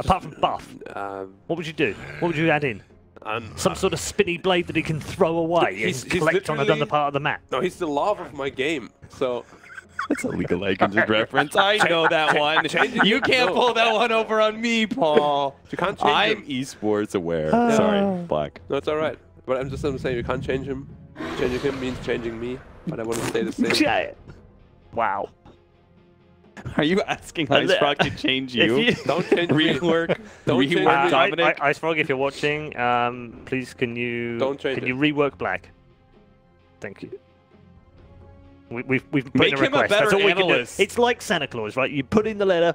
Apart from buff, Um, what would you do? What would you add in? I'm, Some sort of spinny blade that he can throw away He's- and he's collect on another literally- part of the map. no, he's the love of my game. So That's a League of Legends reference. I know that one. You can't no. pull that one over on me, Paul. you can't change I'm him. esports aware. Oh. Sorry, Black. No, it's all right. But I'm just I'm saying you can't change him. Changing him means changing me. But I want to stay the same. Yeah. Wow. Are you asking Ice Frog to change you? You- Don't change. Rework, Don't rework me. Uh, Dominic. I, I, Ice Frog, if you're watching, um, please can you Don't change can it. you rework black? Thank you. We, we've we've put Make in a him a request. That's better all we can do. It's like Santa Claus, right? You put in the letter,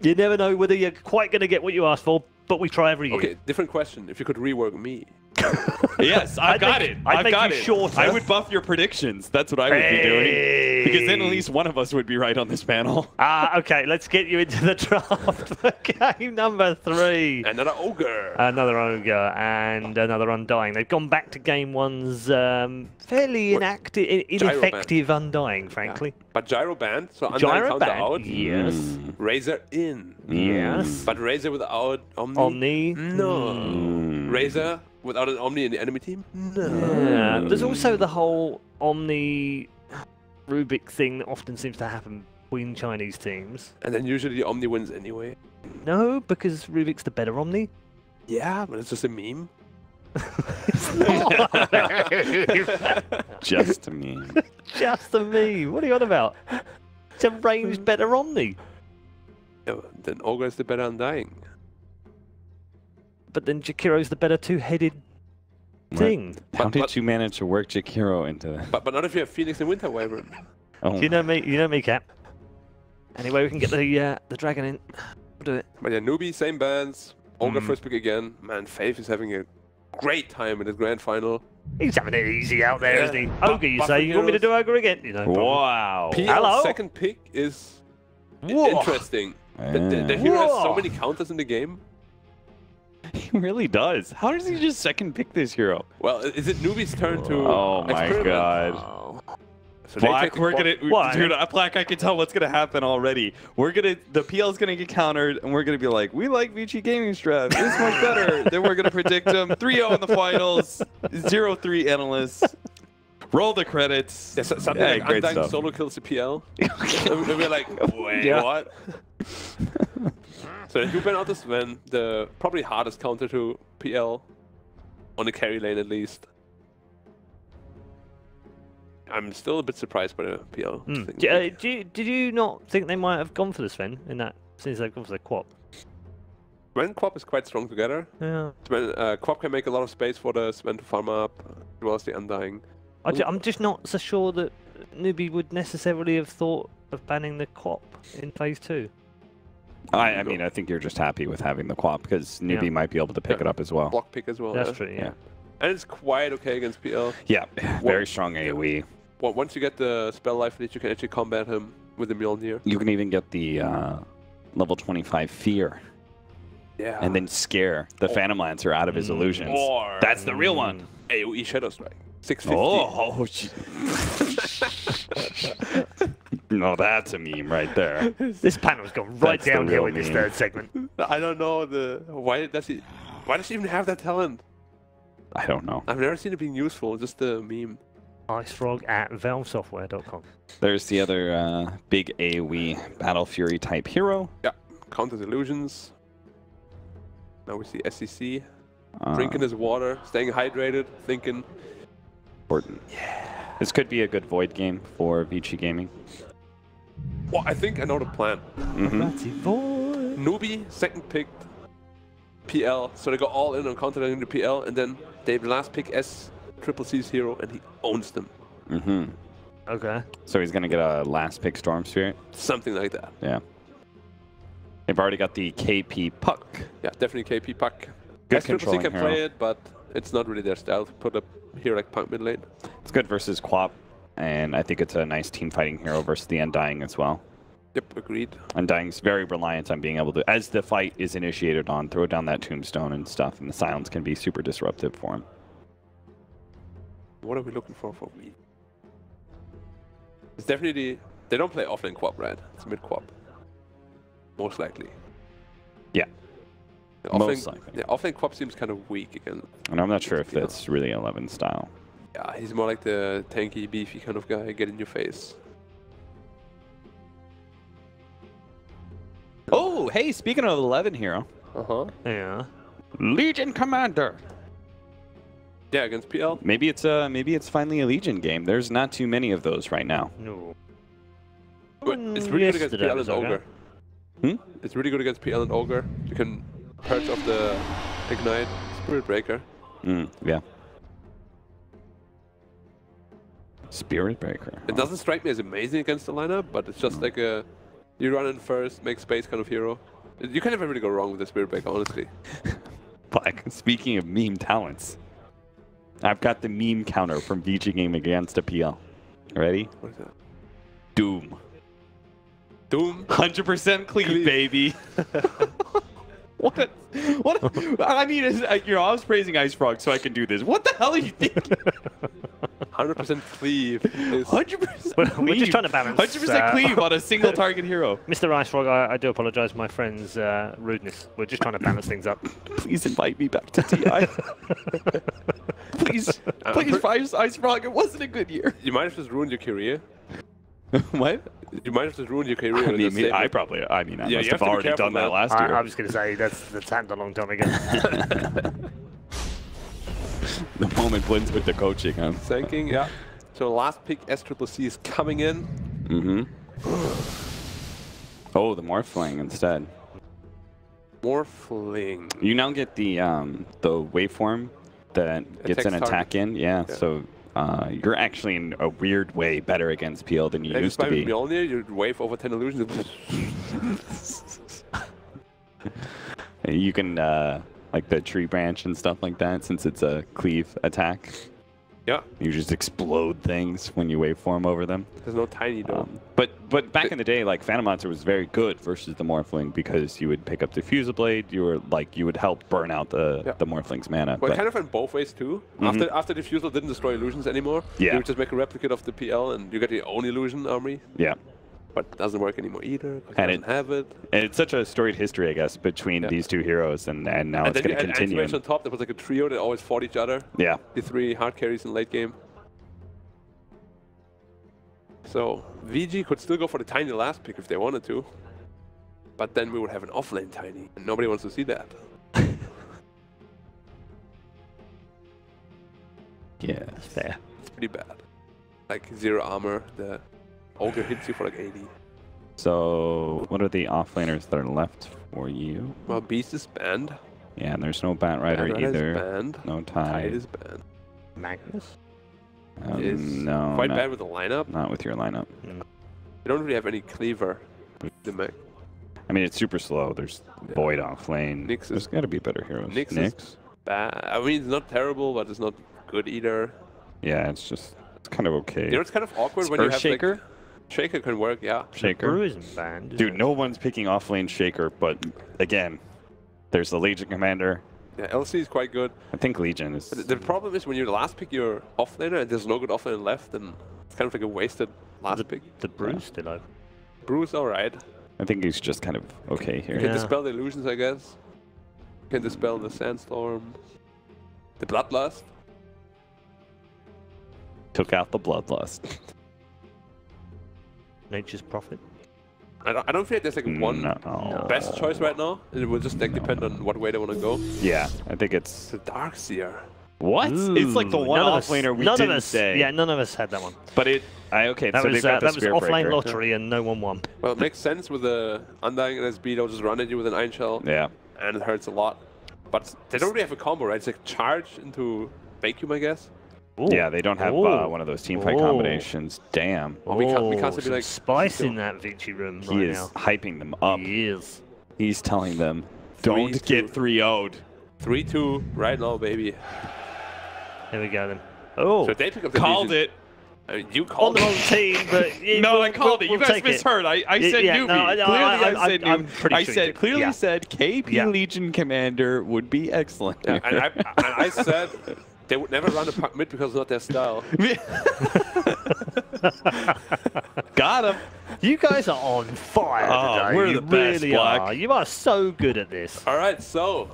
you never know whether you're quite going to get what you asked for, but we try every year. Okay, different question. If you could rework me, yes, I've I'd got make- it. I'd I've make got you it. shorter. I would buff your predictions. That's what I would be doing. Because then at least one of us would be right on this panel. Ah, okay. Let's get you into the draft for game number three. another ogre. Another ogre and another undying. They've gone back to game one's um, fairly inactive, in- Gyro ineffective undying, frankly. but gyro band, so undying Gyro counter band, out. yes, Mm. Razor in. yes. But Razor without Omni. Omni, No. Mm. Razor without an Omni in the enemy team. No. Yeah. There's also the whole Omni Rubik thing that often seems to happen between Chinese teams. And then usually the Omni wins anyway. No, because Rubik's the better Omni. Yeah, but it's just a meme. It's not. Just me. Just a meme. What are you on about? It's a ranged better Omni. Yeah, then ogre is the better undying. But then Jakiro's the better two-headed thing. How But- did but- you manage to work Jakiro into that? But but not if you have Phoenix and Winter Wyvern. Oh, You know me. You know me, Cap. Anyway, we can get the uh, the dragon in. We'll do it. But yeah, NewBee, same bands. Ogre Mm. first pick again. Man, Faith is having a great time in the grand final. He's having it easy out there, Yeah. isn't he? Ogre, you say? buffing You want me to do Ogre again? You know. wow. PL Hello? second pick is Whoa. interesting. The, the, the Ah. hero has so many counters in the game. He really does. How does he just second pick this hero? Well, is it NewBee's turn to Oh my experiment? god. Oh. So Black, we're gonna, Why? dude. Black, I can tell what's gonna happen already. We're gonna, the PL's gonna get countered, and we're gonna be like, we like Vici Gaming Strap. This much better. then we're gonna predict him 3-0 in the finals. 0-3 analysts. Roll the credits. Yeah, so- something Yeah, like great Undying stuff. solo kills the PL. and we're like, wait, Yeah. what? so you ban out this when the probably hardest counter to PL on the carry lane at least. I'm still a bit surprised by the PL. Hmm. thing. D- uh, do you, did you not think they might have gone for the Sven in that since they've gone for the Quap? Sven Quap is quite strong together. Yeah. Sven, uh, Quap can make a lot of space for the Sven to farm up, as well as the Undying. I ju- I'm just not so sure that NewBee would necessarily have thought of banning the Quap in phase two. I, I mean, I think you're just happy with having the quap because NewBee Yeah. might be able to pick Yeah. it up as well. Block pick as well. That's yeah. true. Yeah. Yeah. And it's quite okay against PL. Yeah, very strong. AoE. Well, once you get the spell life lead, you can actually combat him with the Mjolnir. You can even get the uh, level 25 fear Yeah. and then scare the Oh. Phantom Lancer out of his Mm. illusions. Or That's the real one. AoE Shadow Strike. 650. Oh, oh no, that's a meme right there. This panel's gone right That's the downhill real in this third segment. I don't know the why does he why does he even have that talent? I don't know. I've never seen it being useful, just the meme. Icefrog at valvesoftware.com. There's the other uh, big AoE Battle Fury type hero. Yeah, counters illusions. Now we see SCC. Uh, Drinking his water, staying hydrated, thinking important. This could be a good void game for Vici Gaming. Well, I think I know the plan. hmm NewBee, second picked PL, so they go all in on countering the PL, and then they last pick S Triple C's hero, and he owns them. Mm hmm Okay. So he's gonna get a last pick Storm Spirit. Something like that. Yeah. They've already got the KP Puck. Yeah, definitely KP Puck. Good S Triple C controlling can hero. play it, but it's not really their style to put up here like Puck mid lane. It's good versus Quap, and I think it's a nice team fighting hero versus the Undying as well. Yep, agreed. Undying's very reliant on being able to, as the fight is initiated on, throw down that tombstone and stuff, and the silence can be super disruptive for him. What are we looking for for me? It's definitely they don't play offlane quap, right? It's mid quap. Most likely. Yeah. Most Offlane, likely. yeah, offlane Quap seems kind of weak again. And I'm not sure if that's really 11 style. Yeah, he's more like the tanky, beefy kind of guy, get in your face. Oh, hey, speaking of 11 hero, Uh huh. Yeah. Legion Commander. Yeah, against PL. Maybe it's uh maybe it's finally a Legion game. There's not too many of those right now. No. But it's Mm, really good against PL and was okay. Ogre. Hmm? It's really good against PL and Ogre. You can purge of the Ignite, Spirit Breaker. Mm, yeah. Spirit Breaker. It doesn't strike me as amazing against the lineup, but it's just like a you run in first, make space kind of hero. You can never really go wrong with the Spirit Breaker, honestly. Like, speaking of meme talents, I've got the meme counter from VG Game against a PL. Ready? What is that? Doom. Doom. 100% clean, Clean. baby. what? A, what? A, I mean, it's, uh, you know, I was praising Ice Frog so I can do this. What the hell are you thinking? 100% cleave. 100% We're- we're just trying to balance, 100% uh, cleave on a single target hero. Mr. Icefrog, I, I do apologise for my friend's uh, rudeness. We're just trying to balance things up. Please invite me back to TI. please, I'm please, Ice, Ice Frog. It wasn't a good year. you might have just ruined your career. what? You might have just ruined your career. I mean, me, I probably, I mean, I Yeah, must have have already careful, done that man. last I, year. I was going to say that's that's happened a long time ago. the moment blends with the coaching, huh? Thanking, yeah. So last pick S triple C is coming in. Mm-hmm. Oh, the Morphling instead. Morphling. You now get the um, the waveform that gets an Attacks attack in. Yeah, Yeah. so uh, you're actually in a weird way better against Peel than you If used to be. Mjolnir, you wave over 10 illusions. You can uh, like the tree branch and stuff like that since it's a cleave attack. Yeah, You just explode things when you waveform over them. there's no tiny though. Um, but but back in the day, like Phantom Monster was very good versus the Morphling because you would pick up the Fuser Blade. You were like you would help burn out the Yeah. the Morphling's mana. well, but- it kind of went both ways too. Mhm. After after Diffusal didn't destroy illusions anymore, Yeah. you would just make a replicate of the PL and you get your own illusion army. yeah. But it doesn't work anymore either. And it have it. And it's such a storied history, I guess, between Yeah. these two heroes, and, and now and it's going to continue. Anti-Mage on top. That was like a trio that always fought each other. Yeah. The three hard carries in late game. So VG could still go for the tiny last pick if they wanted to. But then we would have an offlane tiny, and nobody wants to see that. Yeah. Fair. It's pretty bad. Like zero armor, the ogre hits you for like 80. So, what are the offlaners that are left for you? Well, Beast is banned. Yeah, and there's no Bat Rider Bat Rider is either. banned. No Tide Tide. is banned. Magnus? Um, is no, quite not, bad with the lineup. not with your lineup. You don't really have any cleaver. The mech. I mean, it's super slow. There's Yeah. Void offlane. Nyx is- There's got to be better heroes. Nyx is- Bad. I mean, it's not terrible, but it's not good either. Yeah, it's just it's kind of okay. You know, it's kind of awkward when you have Earthshaker? like Shaker can work, yeah. Shaker. Brew isn't banned. is Dude, it? no one's picking offlane Shaker, but again, there's the Legion Commander. Yeah, LC is quite good. I think Legion is. But the problem is when you last pick your offlaner and there's no good offlaner left, then it's kind of like a wasted last pick. The Brew's still open. Bruce, alright. I think he's just kind of okay You here. can Yeah. dispel the illusions, I guess. You can dispel the sandstorm. The bloodlust. Took out the Bloodlust. Nature's Prophet. I don't, I don't feel like there's like one No. best choice right now. It will just like depend on what way they want to go. Yeah, I think it's The Darkseer. what? it's like the one none of us- offlaner we none didn't of us, say. Yeah, none of us had that one. but it. I okay. That so was they've uh, got the that was Spirit offline Breaker. lottery and no one won. Well, it makes sense with the Undying NSB, they'll just run at you with an Ion Shell, Yeah. and it hurts a lot. But they don't really have a combo, right? It's like charge into vacuum, I guess. Ooh. Yeah, they don't have uh, one of those team fight Ooh. combinations. Damn. Well, we can't- we can't be some like, spice in that Vici room He right is now. hyping them up. He is. He's telling them, don't to- get 3 0'd. 3 2 right now, baby. There we go then. Oh, So they pick up the Called Legion. it. I mean, you on called the it. wrong team, but yeah, No, we'll, I called we'll, it. You we'll guys take it. misheard. I, I Y- said yeah, NewBee. no, I- no, clearly, I- I, I- said I'm NewBee. pretty I sure you said clearly Yeah. said KP Yeah. Legion Commander would be excellent. Yeah, and I, and I said they would never run a puck mid because it's not their style. Got him. You guys are on fire Oh, today. we're you the best, really Black. are. You are so good at this. All right, so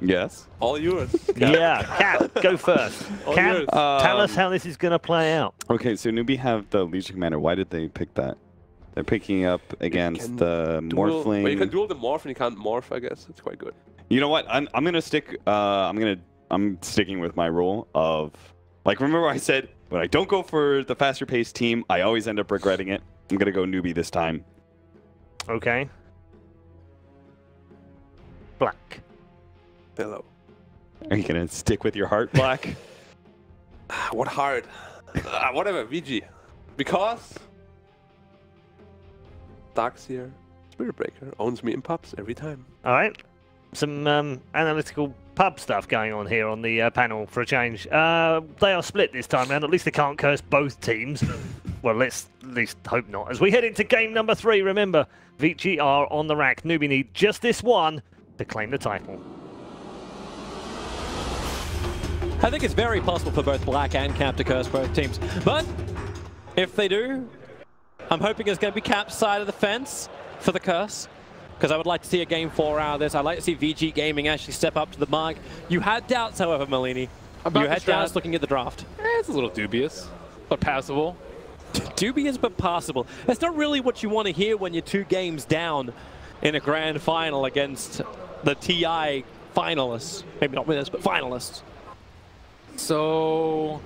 Yes. all yours. Yeah, Cap, go first. All Cap, yours. tell us Um, how this is going to play out. Okay, so NewBee have the Legion Commander. Why did they pick that? They're picking up against the Duel- Morphling. Well, you can duel the morph and you can't morph. I guess it's quite good. You know what? I'm, I'm gonna stick. Uh, I'm gonna. I'm sticking with my rule of, like, remember I said when I don't go for the faster paced team, I always end up regretting it. I'm gonna go NewBee this time. Okay. Black. Hello. Are you gonna stick with your heart, Black? What heart? Ah, whatever, VG. Because Darkseer, Spirit Breaker owns me in pubs every time. All right. Some um, analytical pub stuff going on here on the uh, panel for a change. Uh, they are split this time round. At least they can't curse both teams. well, let's at least hope not. As we head into game number three, remember, Vici are on the rack. NewBee need just this one to claim the title. I think it's very possible for both Black and Cap to curse both teams. But if they do, I'm hoping it's going to be Cap's side of the fence for the curse. Because I would like to see a game four out of this. I'd like to see VG Gaming actually step up to the mark. You had doubts, however, Malini. About you had doubts looking at the draft. Eh, it's a little dubious, but passable. Dubious but passable. That's not really what you want to hear when you're two games down in a grand final against the TI finalists. Maybe not winners, but finalists. So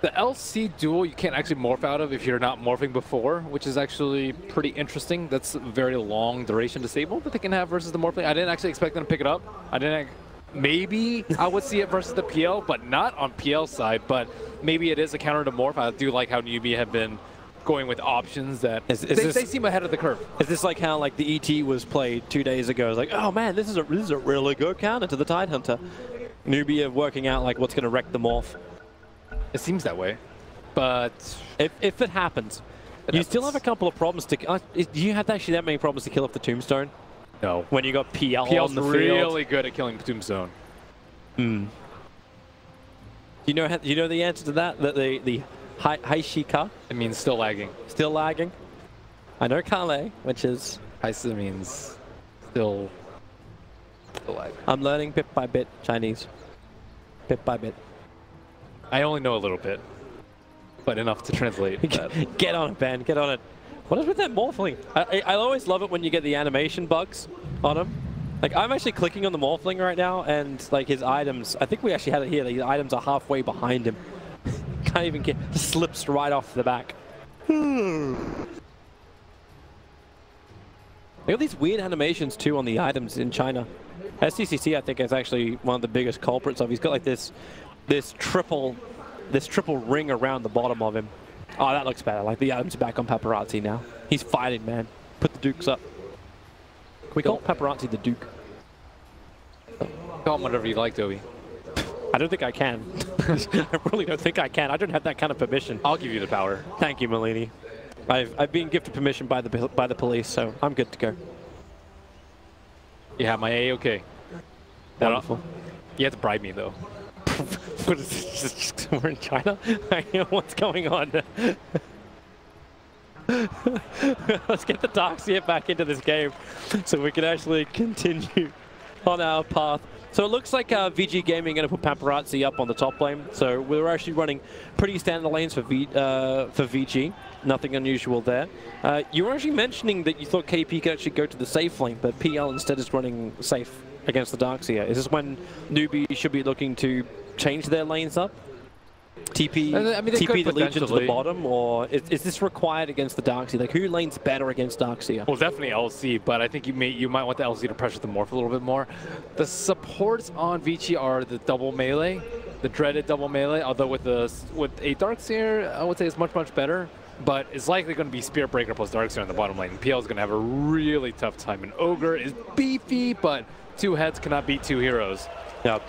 the LC duel you can't actually morph out of if you're not morphing before, which is actually pretty interesting. That's a very long duration disable that they can have versus the morphling. I didn't actually expect them to pick it up. I didn't. Maybe I would see it versus the PL, but not on PL side. But maybe it is a counter to morph. I do like how NewBee have been going with options that Is- is they, this- they seem ahead of the curve. Is this like how like the ET was played two days ago? It's like, oh man, this is a this is a really good counter to the Tide Hunter. NewBee of working out like what's gonna wreck the morph. It seems that way, but If if it happens, It you still have a couple of problems to. Uh, do you have actually that many problems to kill off the Tombstone no. when you got PL PL's on the really good at killing the Tombstone. field? You know you know the answer to that? That the the Haishika It means still lagging. still lagging. I know Kale, which is Heisa means still, still lagging. I'm learning bit by bit Chinese. Bit by bit. I only know a little bit, but enough to translate. Get on it, Ben. Get on it. What is with that morphling? I, I, I always love it when you get the animation bugs on him. Like, I'm actually clicking on the morphling right now, and, like, his items, I think we actually had it here, the items are halfway behind him. Can't even get, just slips right off the back. They got these weird animations, too, on the items in China. SCCC, I think, is actually one of the biggest culprits of. He's got, like, this, this triple, this triple ring around the bottom of him. Oh, that looks better. Like the Adam's back on paparazzi now. He's fighting, man. Put the dukes up. Can we call paparazzi the duke? Call him whatever you like, Toby. I don't think I can. I really don't think I can. I don't have that kind of permission. I'll give you the power. Thank you, Malini. I've, I've been gifted permission by the by the police, so I'm good to go. You have my A-OK. Wonderful. You have to bribe me, though. What is this? Is just- We're in China? I know what's going on. Let's get the Darkseer back into this game so we can actually continue on our path. So it looks like uh, VG Gaming going to put Paparazzi up on the top lane. So we're actually running pretty standard lanes for, v, uh, for VG. Nothing unusual there. Uh, you were actually mentioning that you thought KP could actually go to the safe lane, but PL instead is running safe against the Darkseer. Is this when NewBee should be looking to change their lanes up? TP, I mean, TP the Legion to the bottom, or is, is this required against the Darkseer? Like, who lanes better against Darkseer? Well, definitely LC, but I think you may you might want the LC to pressure the morph a little bit more. The supports on Vici are the double melee, the dreaded double melee. Although with the with a Darkseer, I would say it's much much better. But it's likely going to be Spirit Breaker plus Darkseer on the bottom lane. PL is going to have a really tough time. And Ogre is beefy, but two heads cannot beat two heroes. Yeah,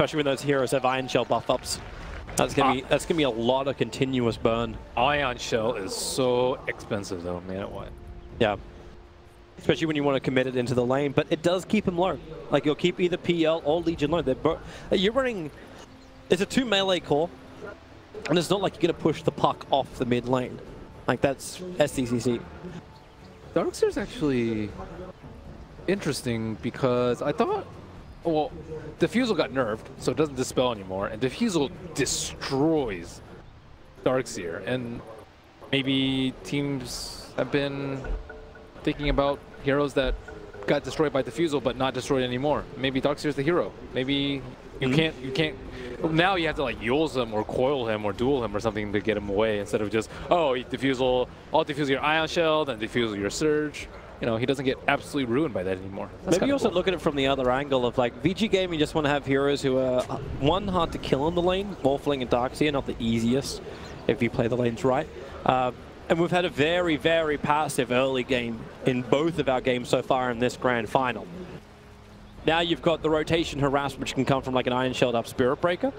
especially when those heroes have Ion Shell buff ups. That's gonna be ah. that's gonna be a lot of continuous burn. Ion Shell is so expensive though, man. What? Yeah. Especially when you want to commit it into the lane, but it does keep him low. Like you'll keep either PL or Legion low. They're you're running. It's a two melee core, and it's not like you're gonna push the puck off the mid lane. Like that's SCCC. Darkseer's actually interesting because I thought, well, Diffusal got nerfed, so it doesn't dispel anymore, and Diffusal destroys Darkseer, and maybe teams have been thinking about heroes that got destroyed by Diffusal but not destroyed anymore. Maybe Darkseer's the hero. Maybe you Mhm. can't, you can't, now you have to like Euls him or coil him or duel him or something to get him away instead of just, oh, Diffusal, I'll Diffusal your Ion Shell, then Diffusal your Surge. You know, he doesn't get absolutely ruined by that anymore. That's Maybe kinda also cool. look at it from the other angle of like VG Gaming just want to have heroes who are uh, one hard to kill in the lane. Morphling and Darkseer not the easiest if you play the lanes right. Uh, and we've had a very very passive early game in both of our games so far in this grand final. Now you've got the rotation harassment which can come from like an Ion Shell up Spirit Breaker.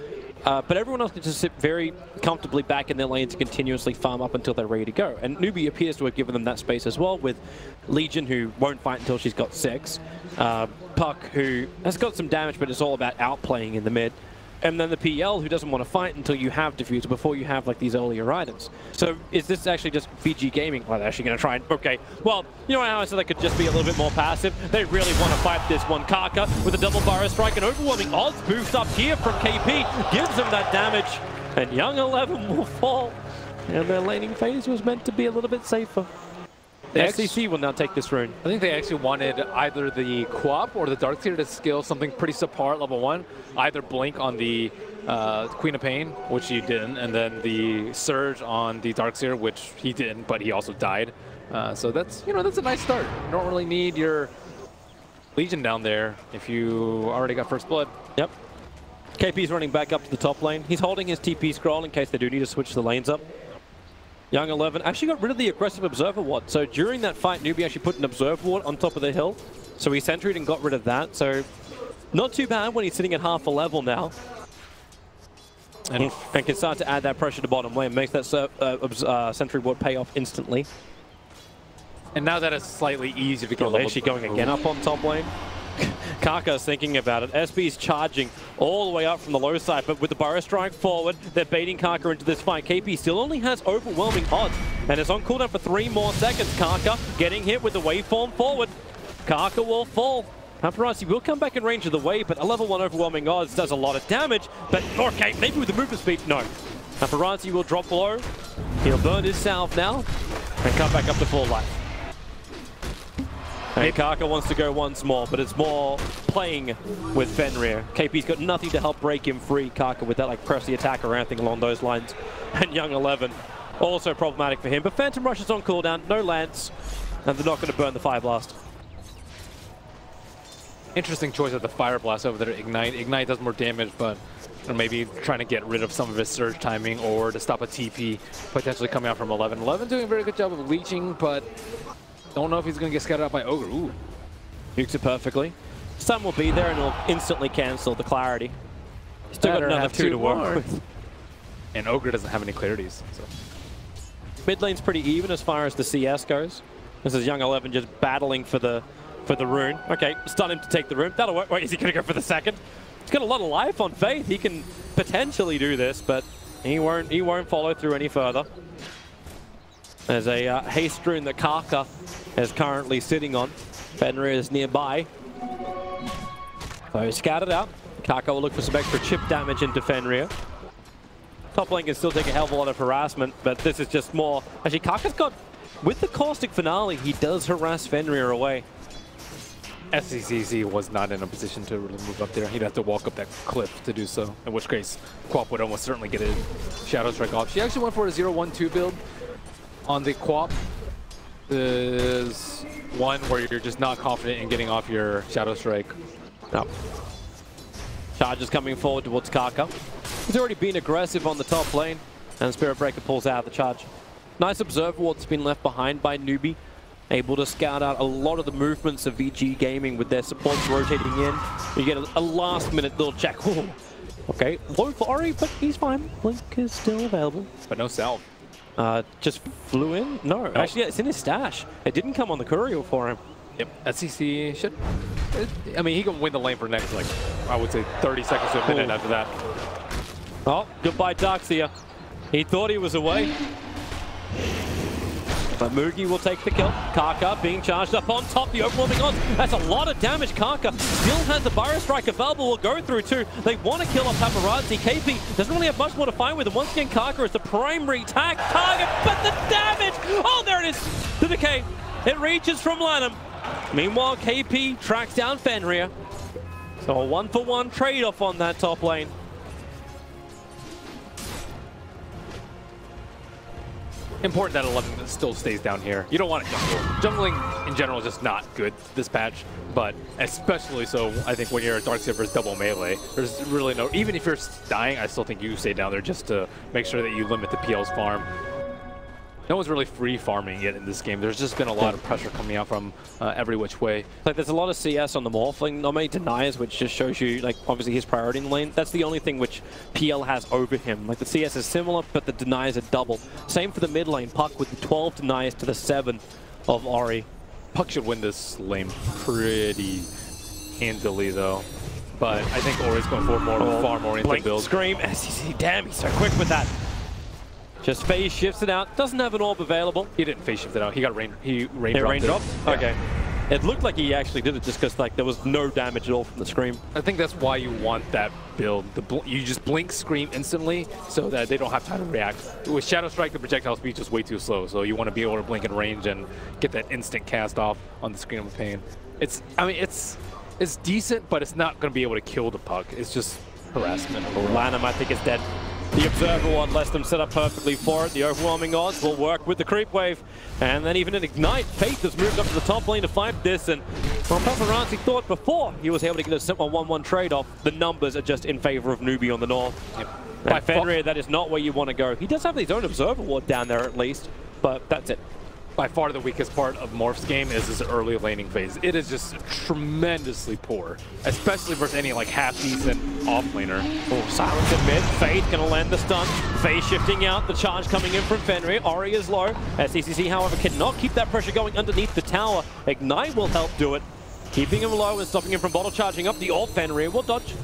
Uh, but everyone else can just sit very comfortably back in their lane to continuously farm up until they're ready to go. And NewBee appears to have given them that space as well with Legion, who won't fight until she's got six. Uh, Puck, who has got some damage, but it's all about outplaying in the mid. And then the PL, who doesn't want to fight until you have Diffusal, before you have like these earlier items. So is this actually just VG Gaming? Well, they're actually going to try and, okay, well, you know how I said they could just be a little bit more passive? They really want to fight this one. Kaka with a double Burrow Strike, an overwhelming odds boost up here from KP, gives them that damage, and Young 11 will fall. And their laning phase was meant to be a little bit safer. The SCC will now take this rune. I think they actually wanted either the Quap or the Darkseer to skill something pretty subpar level one. Either Blink on the uh, Queen of Pain, which he didn't, and then the Surge on the Darkseer, which he didn't, but he also died. Uh, so that's you know that's a nice start. You don't really need your Legion down there if you already got First Blood. Yep. KP's running back up to the top lane. He's holding his TP scroll in case they do need to switch the lanes up. Young 11 actually got rid of the aggressive Observer Ward. So during that fight, NewBee actually put an Observer Ward on top of the hill. So he sentried and got rid of that. So not too bad when he's sitting at half a level now. And, and can start to add that pressure to bottom lane. Makes that uh, uh, Sentry Ward pay off instantly. And now that it's slightly easier to get Well, level actually going again up on top lane. Kaka's thinking about it. SB's charging all the way up from the low side, but with the Burrow Strike forward, they're baiting Kaka into this fight. KP still only has overwhelming odds, and is on cooldown for three more seconds. Kaka getting hit with the waveform forward. Kaka will fall. Paparazzi will come back in range of the wave, but a level 1 overwhelming odds does a lot of damage. But, okay, maybe with the movement speed, no. Paparazzi will drop low. He'll burn his salve now, and come back up to full life. And Kaka wants to go once more, but it's more playing with Fenrir. KP's got nothing to help break him free, Kaka, with that like press the attack or anything along those lines. And Young 11, also problematic for him. But Phantom Rush is on cooldown, no Lance, and they're not going to burn the Fire Blast. Interesting choice of the Fire Blast over there, Ignite. Ignite does more damage, but know, maybe trying to get rid of some of his surge timing or to stop a TP potentially coming out from 11. 11 doing a very good job of leeching, but don't know if he's going to get scattered out by Ogre. Ooh. Nukes it perfectly. Sun will be there and it'll instantly cancel the clarity. Still got another two two to work more. with. And Ogre doesn't have any clarities. So. Mid lane's pretty even as far as the CS goes. This is Young 11 just battling for the for the rune. Okay, stun him to take the rune. That'll work. Wait, is he going to go for the second? He's got a lot of life on Faith. He can potentially do this, but he won't. He won't follow through any further. There's a uh, haste rune that Kaka is currently sitting on. Fenrir is nearby. So scattered out. Kaka will look for some extra chip damage into Fenrir. Top lane can still take a hell of a lot of harassment, but this is just more... Actually, Kaka's got... With the Caustic Finale, he does harass Fenrir away. SCCC was not in a position to really move up there. He'd have to walk up that cliff to do so, in which case Quap would almost certainly get a Shadow Strike off. She actually went for a 0-1-2 build on the Quap. Is one where you're just not confident in getting off your Shadow Strike. No. Charge is coming forward towards Kaka. He's already been aggressive on the top lane, and Spirit Breaker pulls out the charge. Nice observer what's been left behind by NewBee. Able to scout out a lot of the movements of VG Gaming with their supports rotating in. You get a, a last minute little check. Ooh. Okay, low for Ori, but he's fine. Blink is still available. But no salve. Uh, just flew in? No, actually, yeah, it's in his stash. It didn't come on the courier for him. Yep, SCC should... I mean, he can win the lane for the next, like, I would say 30 seconds to a minute Cool. after that. Oh, goodbye, Darkseer. He thought he was away. But Moogy will take the kill. Kaka being charged up on top. The overwhelming odds. That's a lot of damage. Kaka still has the Burrow Strike available. Will go through too. They want to kill off Paparazzi. KP doesn't really have much more to find with. And once again, Kaka is the primary attack target. But the damage! Oh, there it is. The decay. It reaches from LaNm. Meanwhile, KP tracks down Fenrir. So a one for one trade-off on that top lane. Important that 11 still stays down here. You don't want to jungle. Jungling in general is just not good this patch, but especially so, I think when you're a Darkseer versus double melee, there's really no, even if you're dying, I still think you stay down there just to make sure that you limit the PL's farm. No one's really free farming yet in this game. There's just been a lot of pressure coming out from uh, every which way. Like there's a lot of CS on the Morphling, not many deniers, which just shows you like obviously his priority in the lane. That's the only thing which PL has over him. Like the CS is similar, but the deniers are double. Same for the mid lane, Puck with the 12 deniers to the 7 of Ori. Puck should win this lane pretty handily though. But I think Ori's going for more Oh, farm oriented Blink, build. Scream, SCC, damn, he's so quick with that. Just phase shifts it out, doesn't have an orb available. He didn't phase shift it out. He got rain. He rain It dropped. raindrop? Yeah. Okay. It looked like he actually did it just because like there was no damage at all from the Scream. I think that's why you want that build. The bl you just blink, scream instantly, so that they don't have time to react. With Shadow Strike, the projectile speed is just way too slow. So you want to be able to blink in range and get that instant cast off on the Scream of Pain. It's, I mean, it's it's decent, but it's not going to be able to kill the puck. It's just harassment. LaNm, I think, is dead. The Observer Ward lets them set up perfectly for it. The overwhelming odds will work with the creep wave. And then even in Ignite, Faith has moved up to the top lane to fight this. And well, Paparazzi thought before he was able to get a simple 1-1 trade-off, the numbers are just in favor of NewBee on the north. Yep. By By Fenrir, that is not where you want to go. He does have his own Observer Ward down there at least, but that's it. By far the weakest part of Morph's game is his early laning phase. It is just tremendously poor, especially versus any like half-decent off-laner. Oh, silence mid. Faith gonna land the stun. Faith shifting out. The charge coming in from Fenrir. Ori is low. SCCC, however, cannot keep that pressure going underneath the tower. Ignite will help do it. Keeping him low and stopping him from bottle charging up. The old Fenrir will dodge.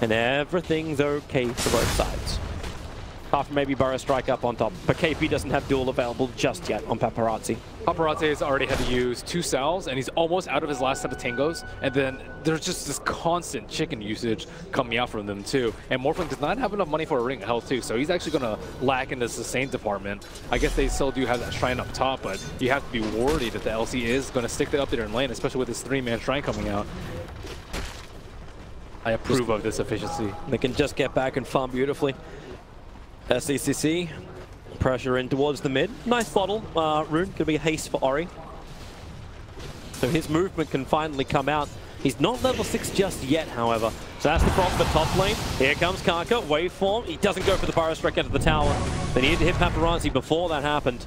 And everything's okay for both sides. Apart from maybe Burrow strike up on top. But KP doesn't have duel available just yet on Paparazzi. Paparazzi has already had to use two cells, and he's almost out of his last set of tangos. And then there's just this constant chicken usage coming out from them too. And Morphling does not have enough money for a ring of health too, so he's actually going to lack in the sustain department. I guess they still do have that shrine up top, but you have to be worried that the LC is going to stick that up there in lane, especially with this three-man shrine coming out. I approve of this efficiency. They can just get back and farm beautifully. SCCC, pressure in towards the mid. Nice bottle, uh, Rune. Gonna be a haste for Ori. So his movement can finally come out. He's not level 6 just yet, however. So that's the problem for top lane. Here comes Kaka, waveform. He doesn't go for the Burrow Strike out of the tower. They needed to hit Paparazzi before that happened.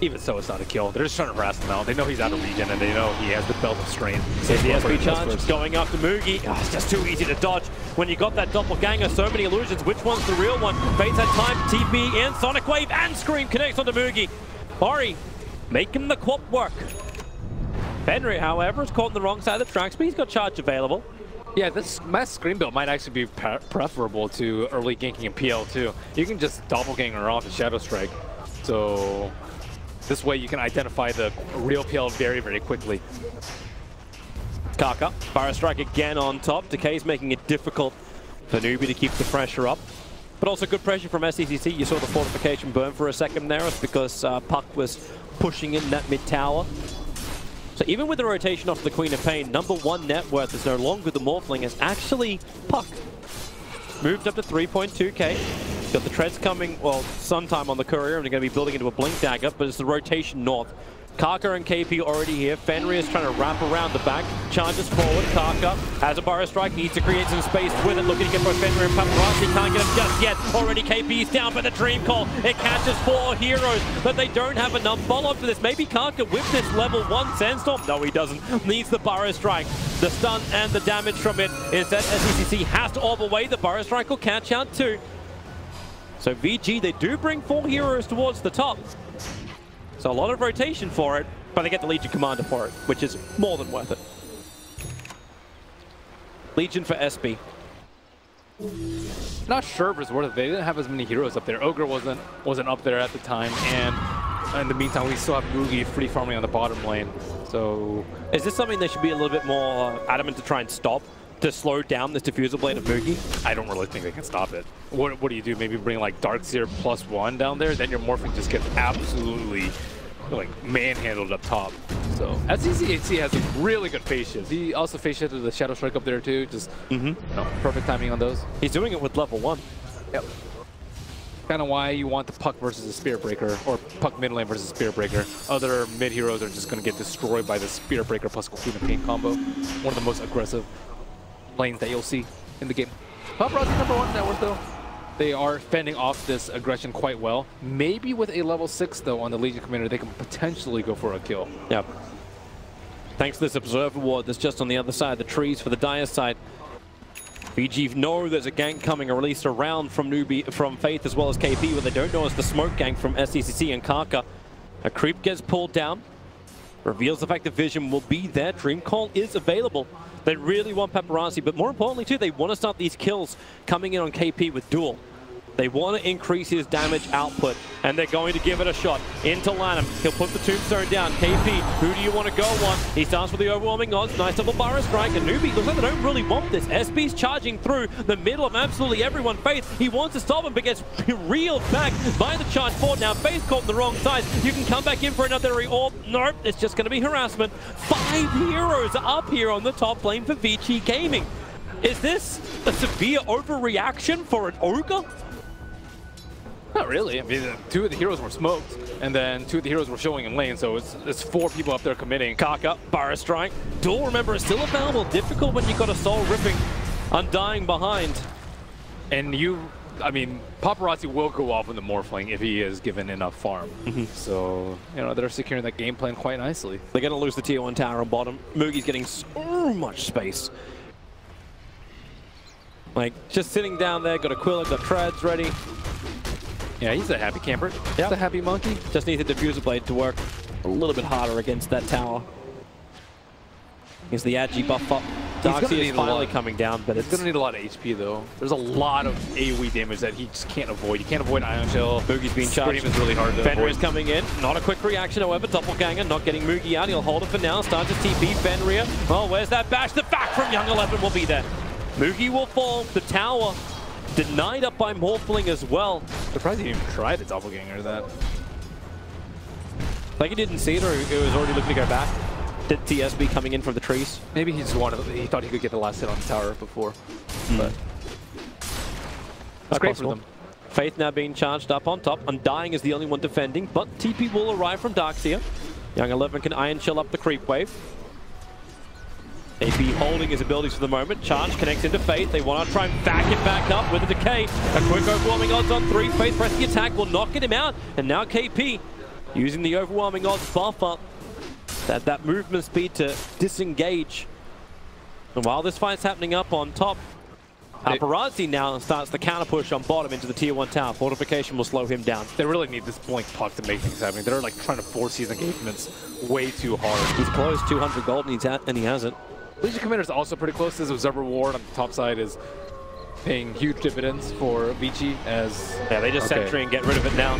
Even so, it's not a kill. They're just trying to harass him out. They know he's out of regen, and they know he has the belt of strength. Here's the SP charge going after Moogy. Oh, ah, it's just too easy to dodge. When you got that doppelganger, so many illusions. Which one's the real one? Fates had time, TP in, Sonic Wave, and Scream connects onto Moogy. Ori making the quap work. Fenrir, however, is caught on the wrong side of the tracks, but he's got charge available. Yeah, this mass screen build might actually be preferable to early ganking in PL too. You can just doppelganger off the Shadow Strike. So this way you can identify the real PL very, very quickly. Kaka, Fire Strike again on top. Decay's making it difficult for NewBee to keep the pressure up. But also good pressure from SCCC. You saw the fortification burn for a second there. Because uh, Puck was pushing in that mid tower. So even with the rotation off the Queen of Pain, number one net worth is no longer the Morphling. It's actually Puck. Moved up to 3.2k. Got the treads coming, well, sometime on the courier, and they're going to be building into a Blink Dagger, but it's the rotation north. Kaka and KP already here. Fenrir is trying to wrap around the back. Charges forward. Kaka has a Burrow Strike. Needs to create some space with it. Looking to get both Fenrir and Paparazzi. Can't get him just yet. Already KP is down by the Dream Coil. It catches four heroes, but they don't have enough follow-up for this. Maybe Kaka with this level one Sandstorm. No, he doesn't. Needs the Burrow Strike. The stun and the damage from it is that SCCC has to orb away. The Burrow Strike will catch out too. So VG, they do bring four heroes towards the top. So a lot of rotation for it, but they get the Legion Commander for it, which is more than worth it. Legion for SB. Not sure if it's worth it. They didn't have as many heroes up there. Ogre wasn't wasn't up there at the time, and in the meantime, we still have Moogy free farming on the bottom lane. So Is this something they should be a little bit more adamant to try and stop? To slow down this Diffusal Blade of Moogy? I don't really think they can stop it. What, what do you do? Maybe bring like Darkseer plus one down there? Then your Morphling just gets absolutely like manhandled up top. So SCCC has some really good phase shifts. He also phase shifted the Shadow Strike up there too. Just Mm-hmm. you know, perfect timing on those. He's doing it with level one. Yep. Kind of why you want the Puck versus the Spirit Breaker, or Puck mid lane versus Spirit Breaker. Other mid heroes are just going to get destroyed by the Spirit Breaker plus Queen of Pain combo. One of the most aggressive lanes that you'll see in the game. Paparazzi number one network though. They are fending off this aggression quite well. Maybe with a level 6 though on the Legion Commander, they can potentially go for a kill. Yep. Thanks to this Observer Ward that's just on the other side of the trees for the Dire side. VG know there's a gank coming, a release around from NewBee, from Faith as well as KP. What they don't know is the smoke gank from SCCC and Kaka. A creep gets pulled down, reveals the fact that Vision will be there. Dream Coil is available. They really want Paparazzi, but more importantly too, they want to start these kills coming in on KP with Duel. They want to increase his damage output, and they're going to give it a shot. Into LaNm, he'll put the tombstone down. KP, who do you want to go on? He starts with the overwhelming odds. Nice double Burrow Strike, and NewBee looks like they don't really want this. SB's charging through the middle of absolutely everyone. Faith, he wants to stop him, but gets reeled back by the charge forward. Now Faith caught on the wrong side. You can come back in for another reorb. Nope, it's just going to be harassment. Five heroes up here on the top lane for Vici Gaming. Is this a severe overreaction for an ogre? Not really. I mean, two of the heroes were smoked, and then two of the heroes were showing in lane, so it's, it's four people up there committing. Kaka, Burrow Strike. Duel, remember, is still available. Difficult when you got a soul ripping, undying behind. And you, I mean, Paparazzi will go off in the Morphling if he is given enough farm. Mm-hmm. So, you know, they're securing that game plan quite nicely. They're going to lose the tier 1 tower on bottom. Moogy's getting so much space. Like, just sitting down there, got Aquila, got treads ready. Yeah, he's a happy camper. Yep. He's a happy monkey. Just needs the Diffusal Blade to work a little bit harder against that tower. Is the Agi buff up. gonna is finally coming down, but He's it's gonna need a lot of HP though. There's a lot of AoE damage that he just can't avoid. You can't avoid Ion Shell. Moogy's being Scream charged. is really hard to Fenrir is coming in. Not a quick reaction, however. Doppelganger not getting Moogy out. He'll hold it for now. Starts his TP. Fenrir. Oh, where's that bash? The back from Young 11 will be there. Moogy will fall. The tower denied up by Morphling as well. Surprised he didn't even try the doppelganger that. Like he didn't see it or it was already looking to go back. Did TSB coming in from the trees. Maybe he just wanted. He thought he could get the last hit on the tower before. Hmm. But That's great possible. for them. Faith now being charged up on top. Undying is the only one defending, but TP will arrive from Darkseer. Young 11 can Ion Shell up the creep wave. AP holding his abilities for the moment. Charge connects into Faith. They want to try and back it back up with a decay. A quick overwhelming odds on three. Faith press the attack will not get him out. And now KP using the overwhelming odds buff up. That, that movement speed to disengage. And while this fight's happening up on top, Paparazzi now starts the counter push on bottom into the tier 1 tower. Fortification will slow him down. they really need this blink puck to make things happen. They're like trying to force these engagements way too hard. He's close 200 gold and, he's at, and he has it. Legion Commander is also pretty close. His Observer Ward on the top side is paying huge dividends for Vici as Yeah, they just Okay. sentry and get rid of it now.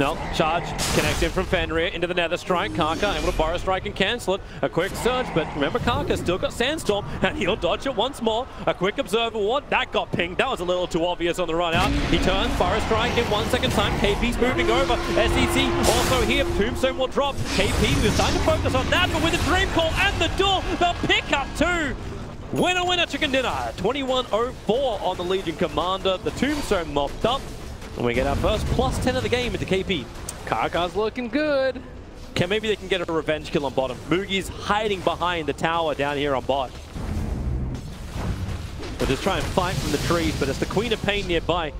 No, charge connects in from Fenrir into the Nether Strike. Kaka able to Burrow Strike and cancel it. A quick surge, but remember Kaka still got Sandstorm and he'll dodge it once more. A quick Observer Ward, that got pinged. That was a little too obvious on the run out. He turns, Burrow Strike in one second time. KP's moving over. SEC also here. Tombstone will drop. KP was to focus on that, but with a Dream Coil and the door, they'll pick up two. Winner, winner, chicken dinner. 21.04 on the Legion Commander. The Tombstone mopped up. And we get our first plus 10 of the game into KP. Kaka's looking good. Can maybe they can get a revenge kill on bottom. Moogy's hiding behind the tower down here on bot. We'll just try and fight from the trees, but it's the Queen of Pain nearby.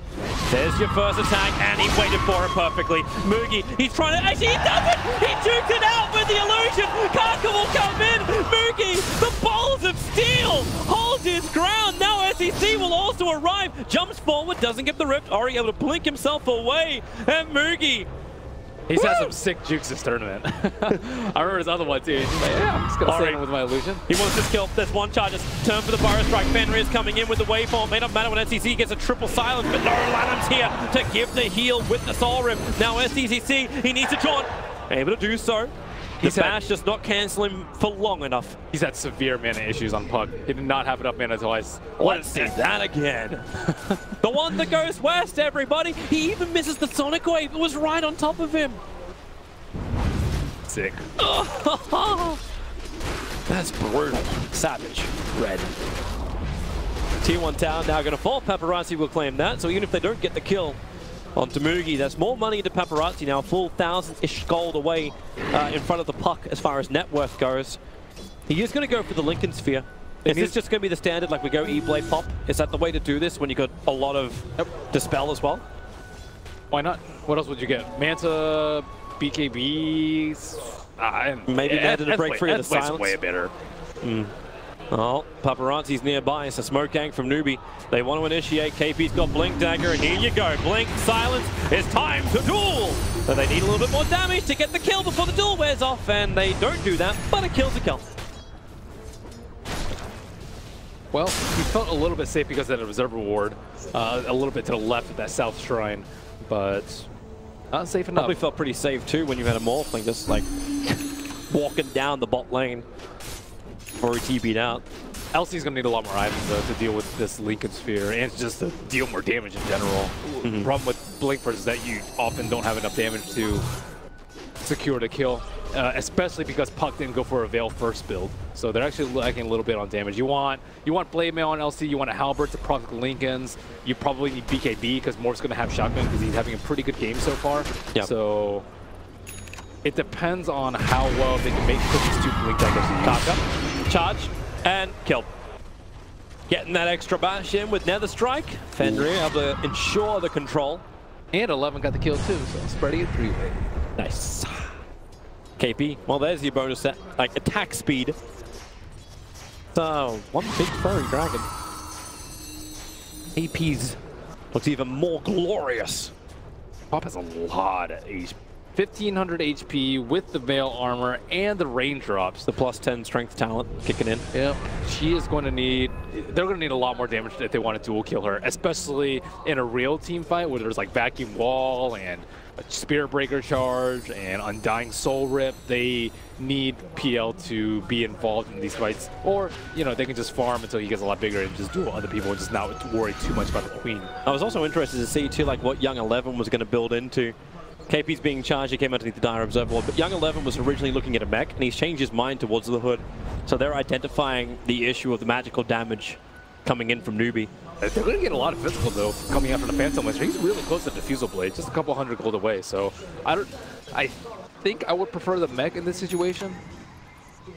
There's your first attack, and he waited for it perfectly. Moogy, he's trying to... Actually, he does it! He jukes it out with the illusion! Kaka will come in! Moogy, the balls of steel, holds his ground. Now SEC will also arrive. Jumps forward, doesn't get the rift. Ori able to blink himself away. And Moogy He's had some sick jukes this tournament. I remember his other one too. He's like, yeah, I'm just gonna save Alright. with my illusion. He wants this kill. There's one charge. Just turn for the Burrow Strike. Fenrir is coming in with the waveform. May not matter when SCC gets a triple silence, but Laurel Adams here to give the heal with the Soul Rip. Now SCC, he needs to jaunt. Able to do so. The He's had- bash does not cancel him for long enough. He's had severe mana issues on Puck. He did not have enough mana twice. Let's see that again. the one that goes west, everybody. He even misses the Sonic Wave. It was right on top of him. Sick. That's brutal. Savage. Red. T1 Town now going to fall. Paparazzi will claim that. So even if they don't get the kill on Tamugi, There's more money into Paparazi now. Full thousand-ish gold away uh, in front of the puck as far as net worth goes. He is going to go for the Linken's Sphere. Is this just going to be the standard, like we go E-Blade pop? Is that the way to do this when you got a lot of Dispel as well? Why not? What else would you get? Manta, BKB. Uh, Maybe yeah, Manta to break way- free of the silence. way better. Oh, Paparazi's nearby. It's a smoke gang from NewBee. They want to initiate. KP's got Blink Dagger, and here you go. Blink, silence. It's time to duel. But they need a little bit more damage to get the kill before the duel wears off, and they don't do that, but it kills a kill. Well, he felt a little bit safe because of that observer ward, uh, a little bit to the left of that south shrine, but not safe enough. Probably felt pretty safe too when you had a Morphling just like walking down the bot lane he TP'd out. LC's gonna need a lot more items though to deal with this Linken's Sphere and just to deal more damage in general. Mm-hmm. Problem with Blinkford is that you often don't have enough damage to secure the kill, uh, especially because Puck didn't go for a Veil first build. So they're actually lacking a little bit on damage. You want you want Blade Mail on LC, you want a Halberd to proc Linkens. You probably need BKB because Morph's gonna have shotgun because he's having a pretty good game so far. Yeah. So it depends on how well they can make put these two Blink Daggers. Kaka, charge, and kill. Getting that extra bash in with Nether Strike. Fenrir able to ensure the control. And 11 got the kill too, so spreading it three-way. Nice. KP, well there's your bonus set, like attack speed. So, one big furry dragon. AP's looks even more glorious. Pop has a lot of HP. 1500 HP with the Veil armor and the raindrops. The plus 10 strength talent kicking in. Yep. She is going to need, they're going to need a lot more damage if they want to dual kill her, especially in a real team fight where there's like vacuum wall and a spirit breaker charge and undying soul rip. They need PL to be involved in these fights or, you know, they can just farm until he gets a lot bigger and just duel other people and just not worry too much about the queen. I was also interested to see too like what Young Eleven was going to build into. KP's being charged, he came underneath the Dire Observer Ward, but Young Eleven was originally looking at a Mek, and he's changed his mind towards the hood. So they're identifying the issue of the magical damage coming in from NewBee. Uh, they're going to get a lot of physical though coming after the Phantom. He's really close to Diffusal Blade, just a couple hundred gold away. So I don't. I think I would prefer the Mek in this situation,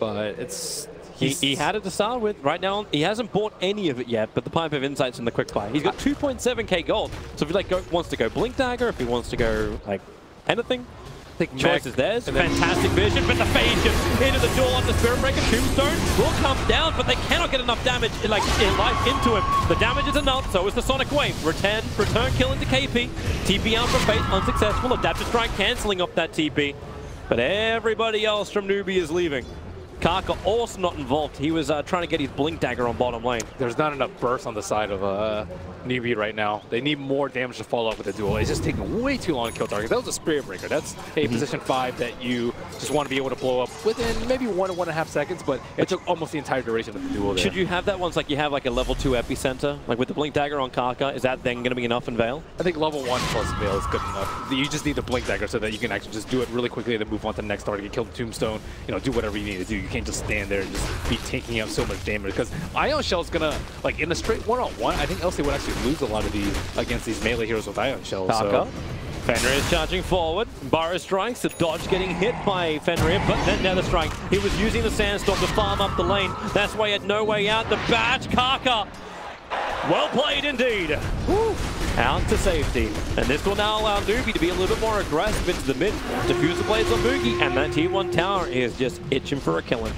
but it's He, he had it to start with. Right now, he hasn't bought any of it yet, but the Pipe of Insights and the Quick Buy. He's got 2.7k gold. So if he like go, wants to go Blink Dagger, if he wants to go like anything, I think choice Mek- is theirs. Fantastic vision, but the phase just into the door on the Spirit Breaker. Tombstone will come down, but they cannot get enough damage, in, like in life into him. The damage is enough, so is the Sonic Wave. Return, return kill into KP. TP out from base, unsuccessful. Adaptive Strike cancelling off that TP. But everybody else from NewBee is leaving. Kaka also not involved. He was uh, trying to get his Blink Dagger on bottom lane. There's not enough burst on the side of uh, NewBee right now. They need more damage to follow up with the duel. It's just taking way too long to kill targets. That was a Spirit Breaker. That's a mm-hmm. position five that you just want to be able to blow up within maybe one or one and a half seconds, but it took almost the entire duration of the duel there. Should you have that once like you have like a level 2 epicenter? Like with the Blink Dagger on Kaka, is that then going to be enough in Veil? I think level one plus Veil is good enough. You just need the Blink Dagger so that you can actually just do it really quickly and then move on to the next target, kill the Tombstone, you know, do whatever you need to do. You can't just stand there and just be taking up so much damage because Ion Shell's gonna, like in a straight one-on-one, I think LC would actually lose a lot of these against these melee heroes with Ion Shell. So. Fenrir is charging forward. Burrow strikes. The dodge getting hit by Fenrir, but then Nether Strike. He was using the Sandstorm to farm up the lane. That's why he had no way out. The badge, Kaka. Well played indeed. Woo. Out to safety. And this will now allow NewBee to be a little bit more aggressive into the mid. Diffusal plays on Boogie, and that T1 tower is just itching for a killing.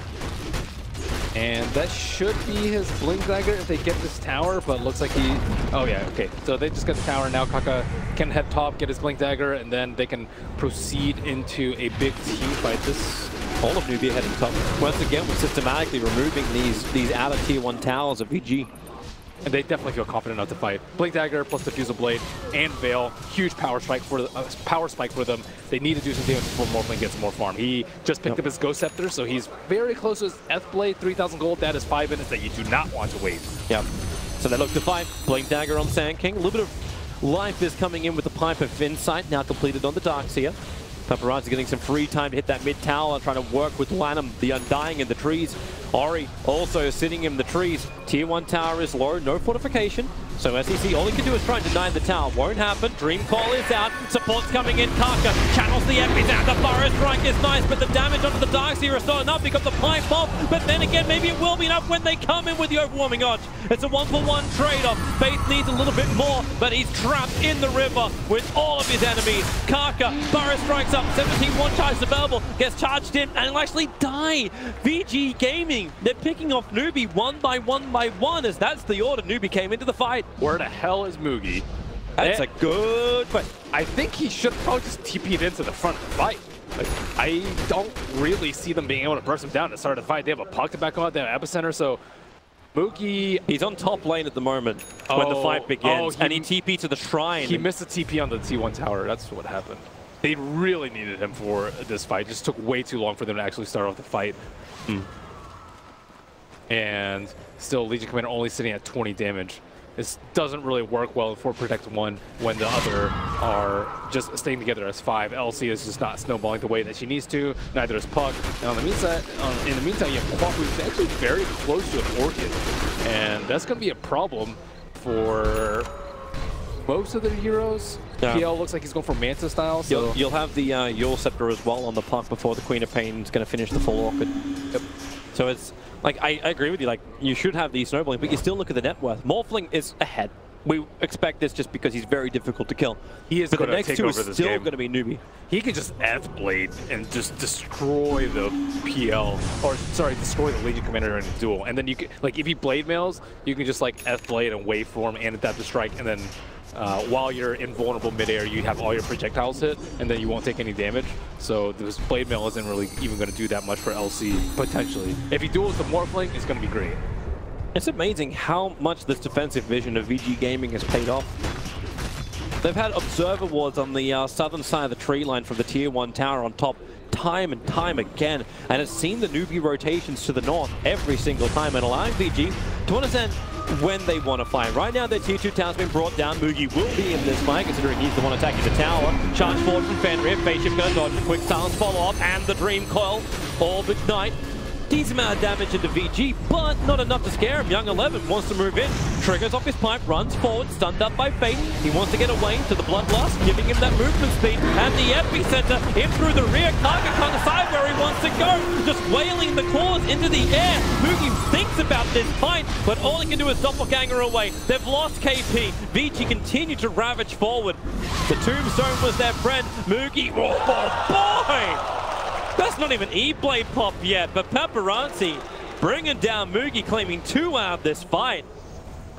And that should be his Blink Dagger if they get this tower, but looks like he... Oh yeah, okay. So they just got the tower, now Kaka can head top, get his Blink Dagger, and then they can proceed into a big team fight. This... All of Nubia heading top. Once again, we're systematically removing these these out-of-tier 1 towers of VG. And they definitely feel confident enough to fight. Blink Dagger plus Diffusal Blade and Veil, huge power spike for the, uh, power spike for them. They need to do some damage before Morphling gets more farm. He just picked Yep. up his Ghost Scepter, so he's very close to his F Blade, 3,000 gold. That is five minutes that you do not want to wait. Yep. So they look to fight. Blink Dagger on Sand King. A little bit of life is coming in with the Pipe of Insight, now completed on the Darkseer. Paparazi getting some free time to hit that mid tower, trying to work with LaNm, the Undying in the trees. Ori also sitting in the trees. Tier 1 tower is low, no fortification. So SEC, all he can do is try and deny the tower. Won't happen. Dream Coil is out. Support's coming in. Kaka channels the Epis out. The Forest Strike is nice, but the damage onto the Darkseer is not enough because the pipe bomb. But then again, maybe it will be enough when they come in with the overwhelming odds. It's a one-for-one trade-off. Faith needs a little bit more, but he's trapped in the river with all of his enemies. Kaka, Forest strikes up. 17 one charge available. Gets charged in and will actually die. VG Gaming, they're picking off NewBee one by one by one as that's the order NewBee came into the fight. Where the hell is Moogy? That's a good question. I think he should probably just TP'd into the front of the fight. Like, I don't really see them being able to burst him down to start the fight. They have a pocket back on, they have epicenter, so Moogy, He's on top lane at the moment when the Oh, fight begins, oh, he- and he TP to the shrine. he missed the TP on the T1 tower. That's what happened. They really needed him for this fight. It just took way too long for them to actually start off the fight. Hmm. And still, Legion Commander only sitting at 20 damage. This doesn't really work well for Protect 1 when the other are just staying together as 5. LC is just not snowballing the way that she needs to. Neither is Puck. And on the meantime, on, in the meantime, you have Quack, who's actually very close to an Orchid. And that's going to be a problem for most of the heroes. Yeah. PL looks like he's going for Manta style, so You'll, you'll have the uh, Eul's Scepter as well on the puck before the Queen of Pain is going to finish the full Orchid. Yep. So it's like I, I agree with you. Like you should have the snowballing, but you still look at the net worth. Morphling is ahead. We expect this just because he's very difficult to kill. he is But the going to next take two over is still going to be NewBee. He could just F Blade and just destroy the PL, or sorry, destroy the Legion Commander in a duel. And then you can, like, if he Blade mails, you can just like F Blade and waveform and adapt the strike, and then uh, while you're invulnerable midair, you have all your projectiles hit, and then you won't take any damage. So this Blade mail isn't really even going to do that much for LC potentially. If he duels the Morphling, it's going to be great. It's amazing how much this defensive vision of VG Gaming has paid off. They've had observer wards on the uh, southern side of the tree line from the tier 1 tower on top time and time again, and it's seen the NewBee rotations to the north every single time and allowing VG to understand when they want to fight. Right now, their tier 2 tower's been brought down. Moogy will be in this fight, considering he's the one attacking the tower. Charge forward from Fenrir, Spaceship gonna dodge, quick silence follow up, and the Dream Coil. Orb Ignite, Decent amount of damage into VG, but not enough to scare him. Young 11 wants to move in, triggers off his pipe, runs forward, stunned up by Fate. He wants to get away to the Bloodlust, giving him that movement speed. And the epicenter in through the rear. Kaka can't decide where he wants to go. Just wailing the claws into the air. Moogy thinks about this fight, but all he can do is doppelganger away. They've lost KP. VG continue to ravage forward. The Tombstone was their friend. Moogy, oh boy! That's not even E-Blade pop yet, but Paparazi bringing down Moogy, claiming two out of this fight.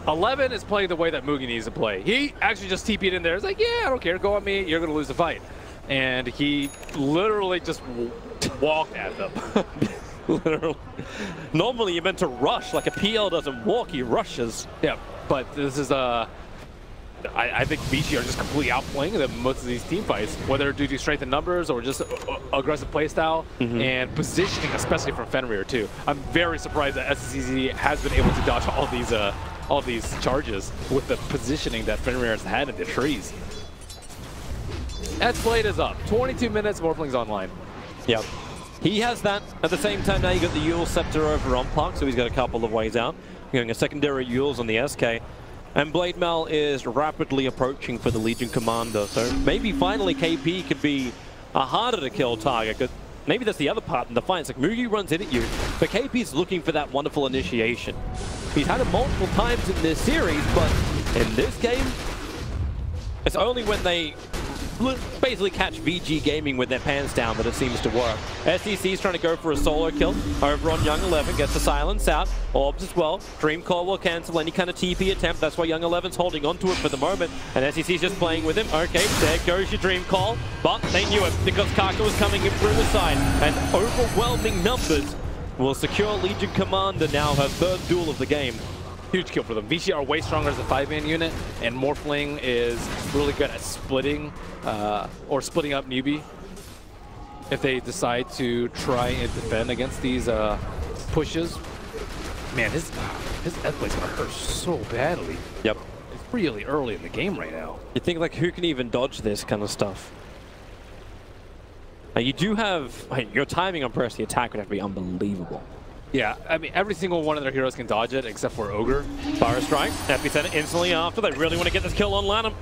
11 is playing the way that Moogy needs to play. He actually just TP'd in there. It's like, yeah, I don't care. Go on me. You're going to lose the fight. And he literally just walked at them. Literally. Normally you're meant to rush, like a PL doesn't walk, he rushes. yeah, but this is Uh, I, I think VG are just completely outplaying them most of these team fights, whether due to strength in numbers or just uh, uh, aggressive playstyle and positioning, especially from Fenrir too. I'm very surprised that SCZ has been able to dodge all these uh, all these charges with the positioning that Fenrir has had in the trees. Ed's Blade is up. 22 minutes, Morphling's online. Yep. He has that. At the same time, now you got the Eul's Scepter over on Puck, so he's got a couple of ways out. Getting a secondary Euls on the SK. And Blade Mail is rapidly approaching for the Legion Commander, so maybe finally KP could be a harder to kill target. 'cause Maybe that's the other part in the fight. It's like Moogy runs in at you, but KP's looking for that wonderful initiation. He's had it multiple times in this series, but in this game, it's only when they basically catch VG Gaming with their pants down, but it seems to work. SEC is trying to go for a solo kill over on Young 11, gets the silence out, Orbs as well. Dream Coil will cancel any kind of TP attempt, that's why Young 11's holding onto it for the moment, and SEC's just playing with him. Okay, there goes your Dream Coil, but they knew it because Kaka was coming in through the side, and overwhelming numbers will secure Legion Commander now her third duel of the game. Huge kill for them. VCR are way stronger as a five-man unit, and Morphling is really good at splitting uh, or splitting up NewBee. If they decide to try and defend against these uh, pushes, man, his his Deathblade's gonna hurt so badly. Yep. It's really early in the game right now. You think like who can even dodge this kind of stuff? Now, you do have like, your timing on press the attack would have to be unbelievable. Yeah, I mean, every single one of their heroes can dodge it except for Ogre. Fire strike, epicenter instantly after. They really want to get this kill on LaNm.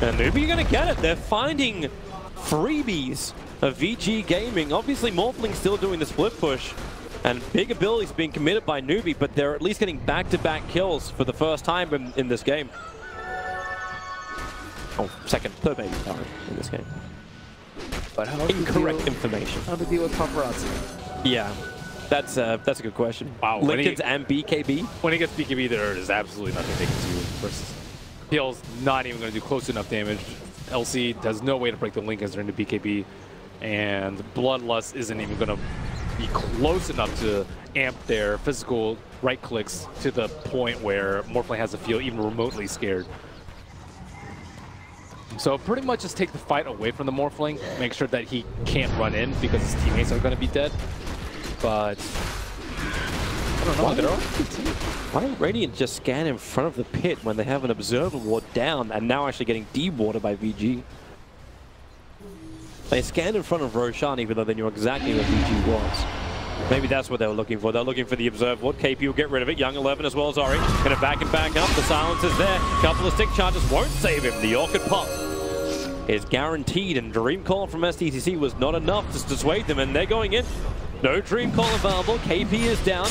And NewBee are going to get it. They're finding freebies of VG Gaming. Obviously, Morphling still doing the split push. And big abilities being committed by NewBee, but they're at least getting back-to-back kills for the first time in, in this game. Oh, second, third maybe, sorry, in this game. But how Incorrect information. How to deal with Paparazi? Yeah, that's uh, that's a good question. Wow, Linken's he- and BKB. When he gets BKB, there is absolutely nothing they can do versus PL's not even going to do close enough damage. LC has no way to break the Linkens during the BKB, and Bloodlust isn't even going to be close enough to amp their physical right clicks to the point where Morphling has to feel even remotely scared. So pretty much just take the fight away from the Morphling, make sure that he can't run in because his teammates are going to be dead. But I don't know. They're all. Why don't Radiant just scan in front of the pit when they have an observer ward down and now actually getting dewarded by VG? They scanned in front of Roshan even though they knew exactly where VG was. Maybe that's what they were looking for. They're looking for the observer ward. KP will get rid of it. Young 11 as well as Ori. Gonna back and back up. The silence is there. Couple of stick charges won't save him. The Orchid Pop is guaranteed and Dream Coil from SCCC was not enough to dissuade them and they're going in. No Dream Coil available. KP is down.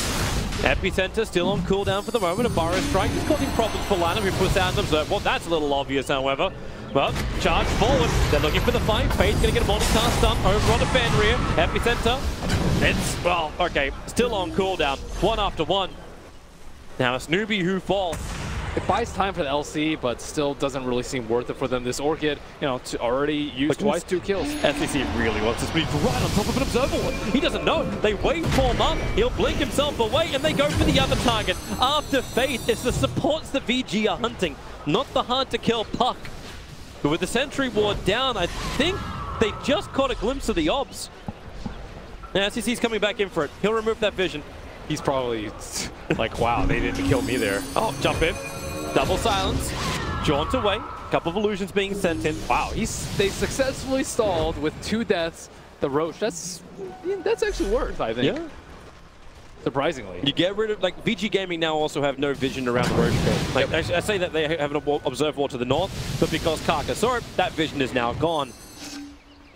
Epicenter still on cooldown for the moment. A Burrow Strike is causing problems for LaNm, who puts out an observe. Well, that's a little obvious, however. But charge forward. They're looking for the fight. Fade's going to get a multicast stun over on the Fenrir. Epicenter. It's, well, okay. Still on cooldown. One after one. Now it's Newbie who falls. It buys time for the LC, but still doesn't really seem worth it for them. This Orchid, you know, to already used twice, two kills. SEC really wants this, but he's right on top of an observer ward. He doesn't know. They wait for him up. He'll blink himself away, and they go for the other target. After Faith, it's the supports that VG are hunting, not the hard-to-kill Puck. But with the Sentry Ward down, I think they just caught a glimpse of the obs. Now SEC's coming back in for it. He'll remove that vision. He's probably like, wow, they didn't kill me there. Oh, jump in. Double silence. Jaunt away. Couple of illusions being sent in. Wow, he's they successfully stalled with two deaths. The Rosh, that's that's actually worth, I think. Yeah. Surprisingly. You get rid of, like, VG Gaming now also have no vision around the Rosh pit. Like, I, I say that they have an ob- observer ward to the north, but because Kaka saw it, that vision is now gone.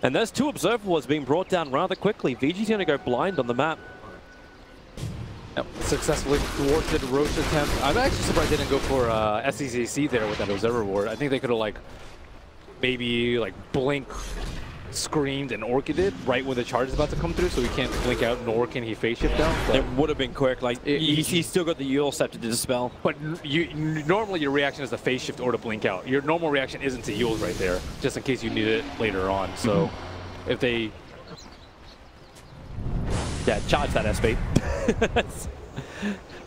And there's two observer wards being brought down rather quickly. VG's going to go blind on the map. Yep, Successfully thwarted Rosh attempt. I'm actually surprised they didn't go for uh, SCCC there with that Observer Ward. I think they could have like maybe like blink, screamed, and orchided right when the charge is about to come through, so he can't blink out nor can he phase shift down. It would have been quick. Like, It- he's, he's still got the Eul's Scepter to dispel. but you normally your reaction is to phase shift or to blink out. Your normal reaction isn't to Euls right there, just in case you need it later on. So if they Yeah, charge that SB.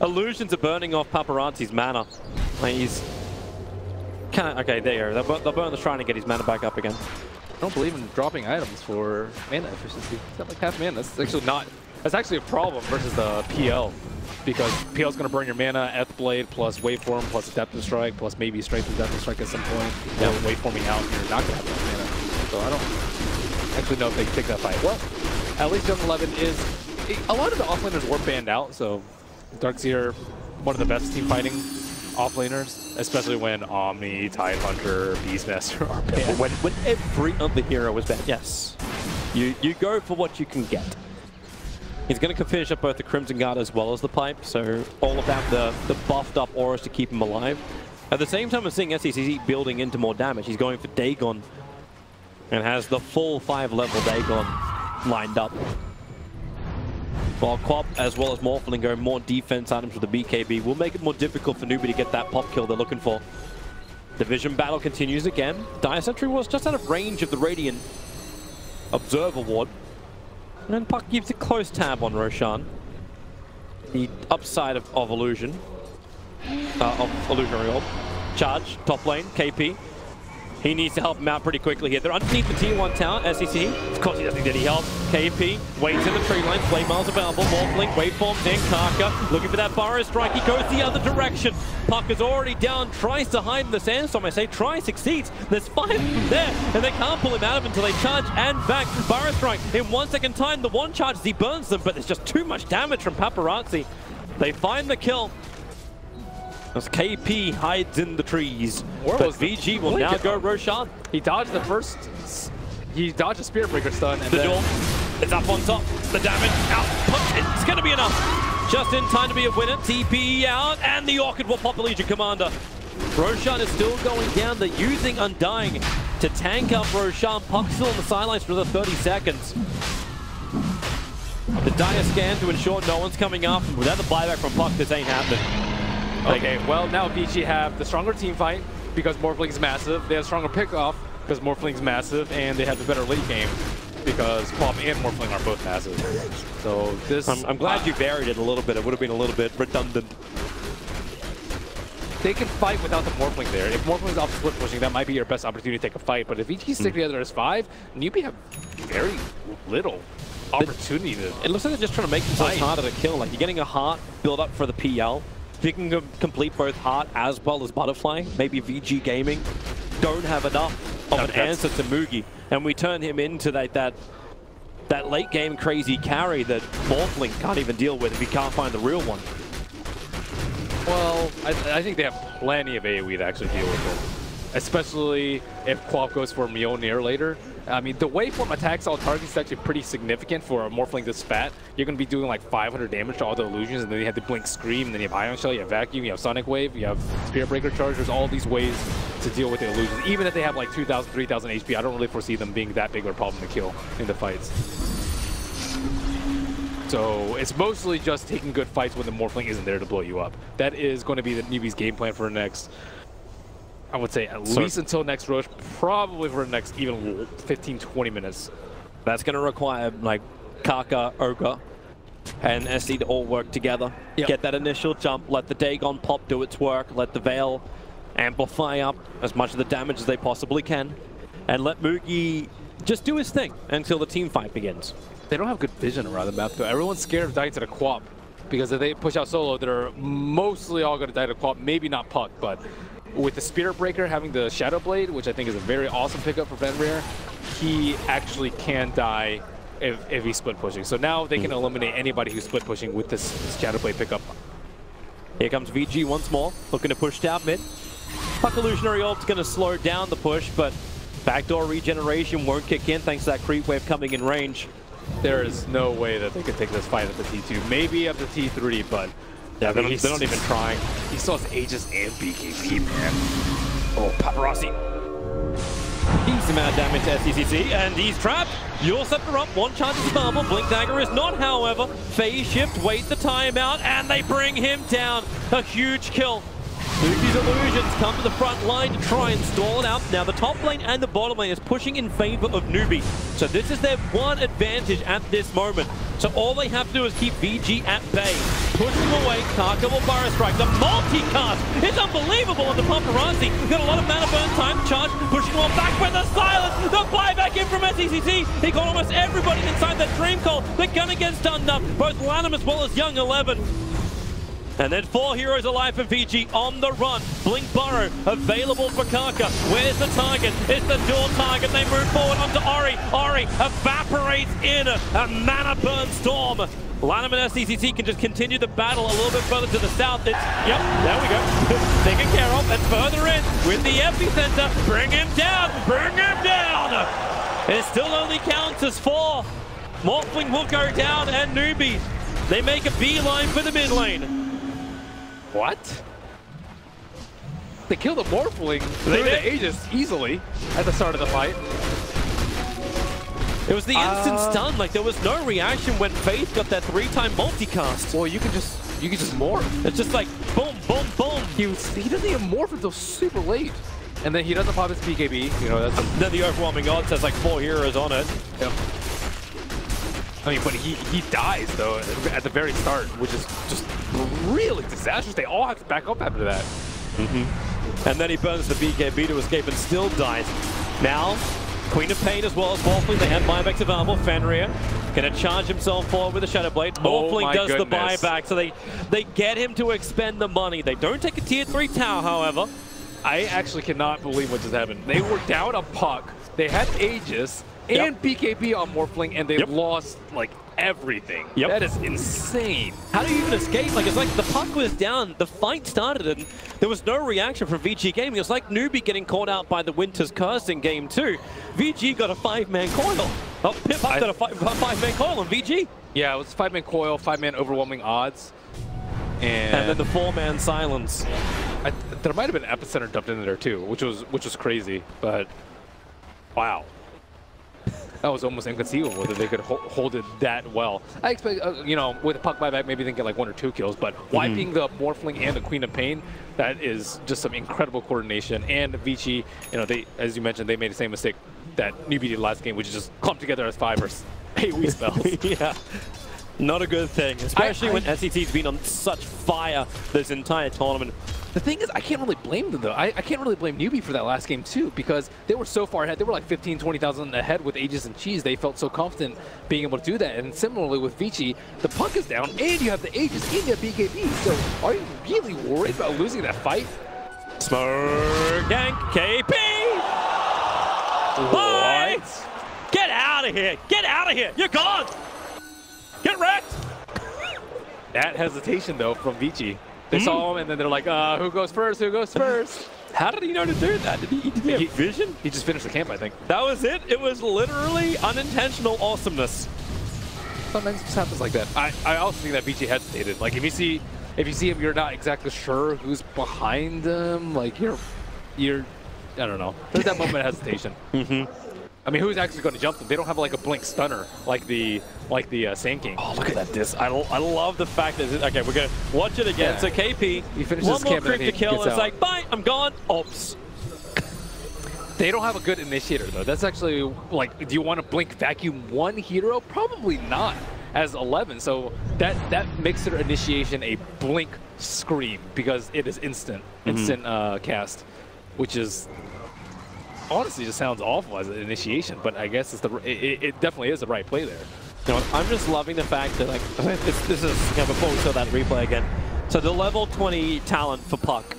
Illusions are burning off Paparazi's mana. Like, he's... Kind of, okay, there you go. They'll, they'll burn the shrine and get his mana back up again. I don't believe in dropping items for mana efficiency. It's not like half mana. That's actually not. That's actually a problem versus the PL. Because PL is going to burn your mana, Eth Blade plus Waveform plus Adaptive Strike plus maybe Strength and Adaptive Strike at some point. Yeah. Or Waveforming out, you're not going to have enough mana. So I don't actually know if they take that fight. Well, at least Young 11 is. A lot of the offlaners were banned out, so Darkseer, one of the best team fighting offlaners, especially when Omni, Tide Hunter, Beastmaster are banned. When, when every other hero was banned. Yes. You, you go for what you can get. He's going to finish up both the Crimson Guard as well as the Pipe, so all about the, the buffed up auras to keep him alive. At the same time as seeing SCCC building into more damage, he's going for Dagon. And has the full five level Dagon lined up. While Quap as well as Morphling go more defense items with the BKB will make it more difficult for NewBee to get that pop kill they're looking for. Division battle continues again. Dire Sentry was just out of range of the Radiant Observer Ward. And Puck keeps a close tab on Roshan. The upside of, of Illusion. Uh, of Illusionary Orb. Charge, top lane, KP. He needs to help him out pretty quickly here. They're underneath the T1 tower, SEC. Of course he doesn't need any help. KP waits in the tree line, flame miles available. Morphling, waveforms in, Kaka looking for that Burrow strike. He goes the other direction. Puck is already down, tries to hide in the sandstorm. I say try, succeeds. There's five them there, and they can't pull him out of until they charge and back. Burrow strike in one second time. The one charges, he burns them, but there's just too much damage from Paparazi. They find the kill. As KP hides in the trees. Where but VG will now go? Roshan. He dodged the first. He dodged a Spirit Breaker stun and The then duel is up on top. The damage out. Punch. It's going to be enough. Just in time to be a winner. TP out. And the Orchid will pop the Legion Commander. Roshan is still going down. They're using Undying to tank up Roshan. Puck still on the sidelines for the 30 seconds. The Dire scan to ensure no one's coming up. Without the buyback from Puck, this ain't happening. Okay, well now VG have the stronger team fight because Morphling's massive. They have stronger pickoff because Morphling's massive, and they have the better late game because Quap and Morphling are both massive. So this, I'm, I'm glad you varied it a little bit. It would have been a little bit redundant. they can fight without the Morphling there. If Morphling's off split pushing, that might be your best opportunity to take a fight. But if VG stick hmm. together as five, NewBee have very little opportunity to. It looks like they're just trying to make themselves harder to kill. Like you're getting a heart build up for the PL. If you can com- complete both heart as well as butterfly, maybe VG Gaming don't have enough of an answer to Moogy, and we turn him into that that that late game crazy carry that Morphling can't even deal with if he can't find the real one. Well, I, I think they have plenty of AoE to actually deal with it. Especially if Quap goes for Mjolnir later. I mean, the waveform attacks all targets is actually pretty significant for a Morphling this fat. You're going to be doing like 500 damage to all the illusions, and then you have the Blink Scream, and then you have Ion Shell, you have Vacuum, you have Sonic Wave, you have Spirit Breaker Charge. There's all these ways to deal with the illusions. Even if they have like 2,000, 3,000 HP, I don't really foresee them being that big of a problem to kill in the fights. So it's mostly just taking good fights when the Morphling isn't there to blow you up. That is going to be the NewBee's game plan for next, I would say at So- least until next rush, probably for the next even 15, 20 minutes. That's going to require like Kaka, Ogre, and SC to all work together. Yep. Get that initial jump, let the Dagon pop do its work, let the Veil amplify up as much of the damage as they possibly can, and let Moogy just do his thing until the team fight begins. They don't have good vision around the map though. Everyone's scared of dying to the Quap because if they push out solo, they're mostly all going to die to Quap. Maybe not Puck, but with the Spirit Breaker having the Shadow Blade, which I think is a very awesome pickup for Fenrir, he actually can die if, if he's split pushing. So now they can hmm. eliminate anybody who's split pushing with this, this Shadow Blade pickup. Here comes VG once more, looking to push down mid. Puck Illusionary Ult's going to slow down the push, but backdoor regeneration won't kick in thanks to that creep wave coming in range. There is no way that they could take this fight at the T2. Maybe at the T3, but Yeah, they're, mean, not, they're not even trying. he still has Aegis and BKB, man. Oh, Paparazi. Decent amount of damage to SCCC, and he's trapped. You'll set her up. One charge is marble. Blink Dagger is not, however. Phase shift, wait the timeout, and they bring him down. A huge kill. Luffy's illusions come to the front line to try and stall it out. Now the top lane and the bottom lane is pushing in favor of NewBee. So this is their one advantage at this moment. So all they have to do is keep VG at bay. Push them away, Kaka will Burrow Strike. The multicast is unbelievable on the Paparazi. Got a lot of mana burn time charge, pushing one back with the silence. The buyback in from SCCC. He got almost everybody inside that Dream Coil. The gun gets done. Both LaNm as well as Young 11. And then four heroes alive for VG on the run. Blink Burrow available for Kaka. Where's the target? It's the dual target. They move forward onto Ori. Ori evaporates in a, mana burn storm. LaNm and SCCC can just continue the battle a little bit further to the south. It's, yep, there we go. Taken care of. And further in with the epicenter. Bring him down. Bring him down. It still only counts as four. Morphling will go down and NewBees. They make a beeline for the mid lane. What? They killed the Morphling through the. Aegis easily at the start of the fight. It was the instant Uh, stun. Like there was no reaction when Faith got that three-time multicast. Well, you can just you can just morph. It's just like boom, boom, boom. He was, he doesn't even morph until super late, and then he doesn't pop his BKB. You know that's Then the overwhelming odds has like four heroes on it. Yep. I mean, but he he dies though at the very start, which is just really disastrous. They all have to back up after that. Mm-hmm. And then he burns the BKB to escape and still dies. Now, Queen of Pain as well as Morphling, they have buybacks available. Fenrir gonna charge himself forward with a Shadow Blade. Oh Morphling my does the buyback, so they, they get him to expend the money. They don't take a tier 3 tower, however. I actually cannot believe what just happened. They were down a puck. They had Aegis and BKB on Morphling, and they Yep. lost like everything. Yep. That is insane. How do you even escape? Like, it's like the puck was down, the fight started, and there was no reaction from VG Gaming. It was like NewBee getting caught out by the Winter's Curse in game two. VG got a five-man coil. Oh, Pip I- got a fi- a five-man coil on VG. Yeah, it was five man coil, five man overwhelming odds, and, And then the four-man silence. I, there might have been epicenter dumped in there too, which was which was crazy. But wow, that was almost inconceivable that they could ho hold it that well. I expect, uh, you know, with a puck buyback, maybe they can get like one or two kills. But wiping the Morphling and the Queen of Pain, that is just some incredible coordination. And Vici, you know, they as you mentioned, they made the same mistake that NewBee did last game, which is just clump together as five or s- AoE spells. yeah. Not a good thing, especially I- when SET's been on such fire this entire tournament. The thing is, I can't really blame them, though. I, I can't really blame NewBee for that last game, too, because they were so far ahead. They were like 15, 20,000 ahead with Aegis and Cheese. They felt so confident being able to do that. And similarly with Vici, the Puck is down, and you have the Aegis, and you have BKB. So are you really worried about losing that fight? Smoke Gank KP! Bye! Get out of here! Get out of here! You're gone! Get wrecked! That hesitation, though, from Vici. They saw him, and then they're like, uh, who goes first? Who goes first? How did he know to do that? Did he, did he have He- vision? He just finished the camp, I think. That was it? It was literally unintentional awesomeness. Sometimes it just happens like that. I, I also think that Vici hesitated. Like if you see if you see him, you're not exactly sure who's behind him. Like you're you're I don't know. There's that moment of hesitation. Mm-hmm. I mean, who's actually going to jump them? They don't have like a blink stunner like the like the uh, Sand King. Oh, look at that disc. I love the fact that... Okay, we're going to watch it again. Yeah. So KP, He finishes one more creep to kill. and It's out. like, bye, I'm gone. Oops. They don't have a good initiator though. That's actually like, do you want to blink vacuum one hero? Probably not. As 11, so that that makes their initiation a blink scream because it is instant, instant uh, cast, which is honestly just sounds awful as an initiation. But I guess it's the it, it definitely is the right play there. You know, I'm just loving the fact that, like, this, this is, you know, before we saw that replay again. So the level 20 talent for Puck,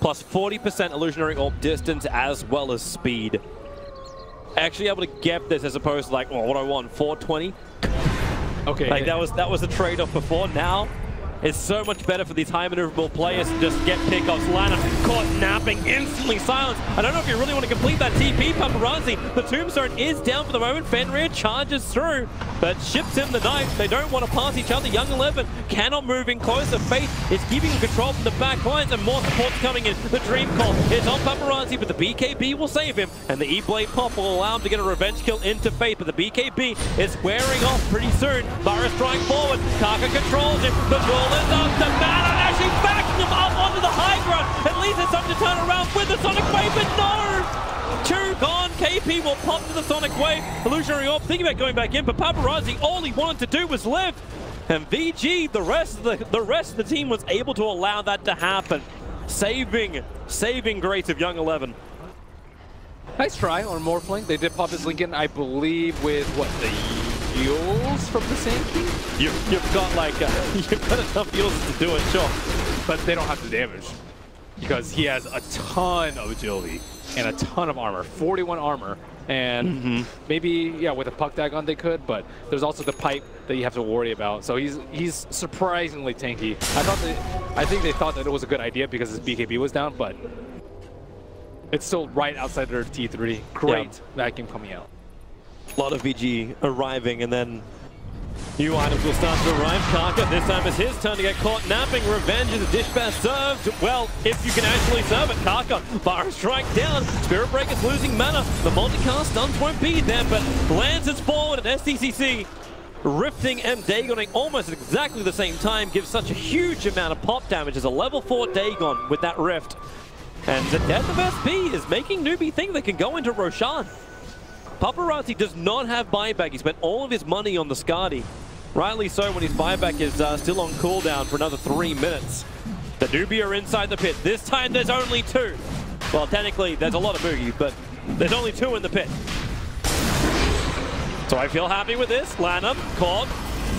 plus 40% illusionary orb distance as well as speed. Actually able to get this as opposed to like, well, what do I want, 420? Okay, Like that was that was the trade-off before. Now, it's so much better for these high maneuverable players to just get pickoffs. Lana caught napping, instantly silenced. I don't know if you really want to complete that TP, Paparazi. The tombstone is down for the moment. Fenrir charges through, but ships him the knife. They don't want to pass each other. Young 11 cannot move in closer. Faith is keeping control from the back lines, and more support's coming in. The Dream Coil is on Paparazi, but the BKB will save him, and the E-Blade pop will allow him to get a revenge kill into Faith, but the BKB is wearing off pretty soon. Burrow strike forward. Kaka controls him. The is up. The Baron actually backing him up onto the high ground. At least it's time to turn around with the Sonic Wave, but no! Two gone. KP will pop to the Sonic Wave. Illusionary Orb thinking about going back in, but Paparazi, all he wanted to do was live. And VG, the rest of the, the rest of the team was able to allow that to happen. Saving, saving grace of Young 11. Nice try on Morphling. They did pop his Linken, I believe, with what the heals from the Sand King, You, you've got like, uh, you've got enough heals to do it, sure. but they don't have the damage because he has a ton of agility and a ton of armor, 41 armor. And maybe, yeah, with a puck dagon they could, but there's also the pipe that you have to worry about. So he's he's surprisingly tanky. I thought that, I think they thought that it was a good idea because his BKB was down, but it's still right outside their T3. Great vacuum coming out. A lot of VG arriving and then New items will start to arrive. Kaka, this time it's his turn to get caught napping. Revenge is a dish best served. Well, if you can actually serve it. Kaka, fire strike down. Spirit Breaker's losing mana. The multicast stuns won't be there, but lands it forward at SCCC. Rifting and Dagoning almost at exactly the same time gives such a huge amount of pop damage as a level 4 Dagon with that Rift. And the death of SB is making NewBee think they can go into Roshan. Paparazi does not have buyback. He spent all of his money on the Skadi. Rightly so when his buyback is uh, still on cooldown for another three minutes. The NewBee are inside the pit. This time there's only two. Well, technically there's a lot of Moogy, but there's only two in the pit. So I feel happy with this. LaNm, caught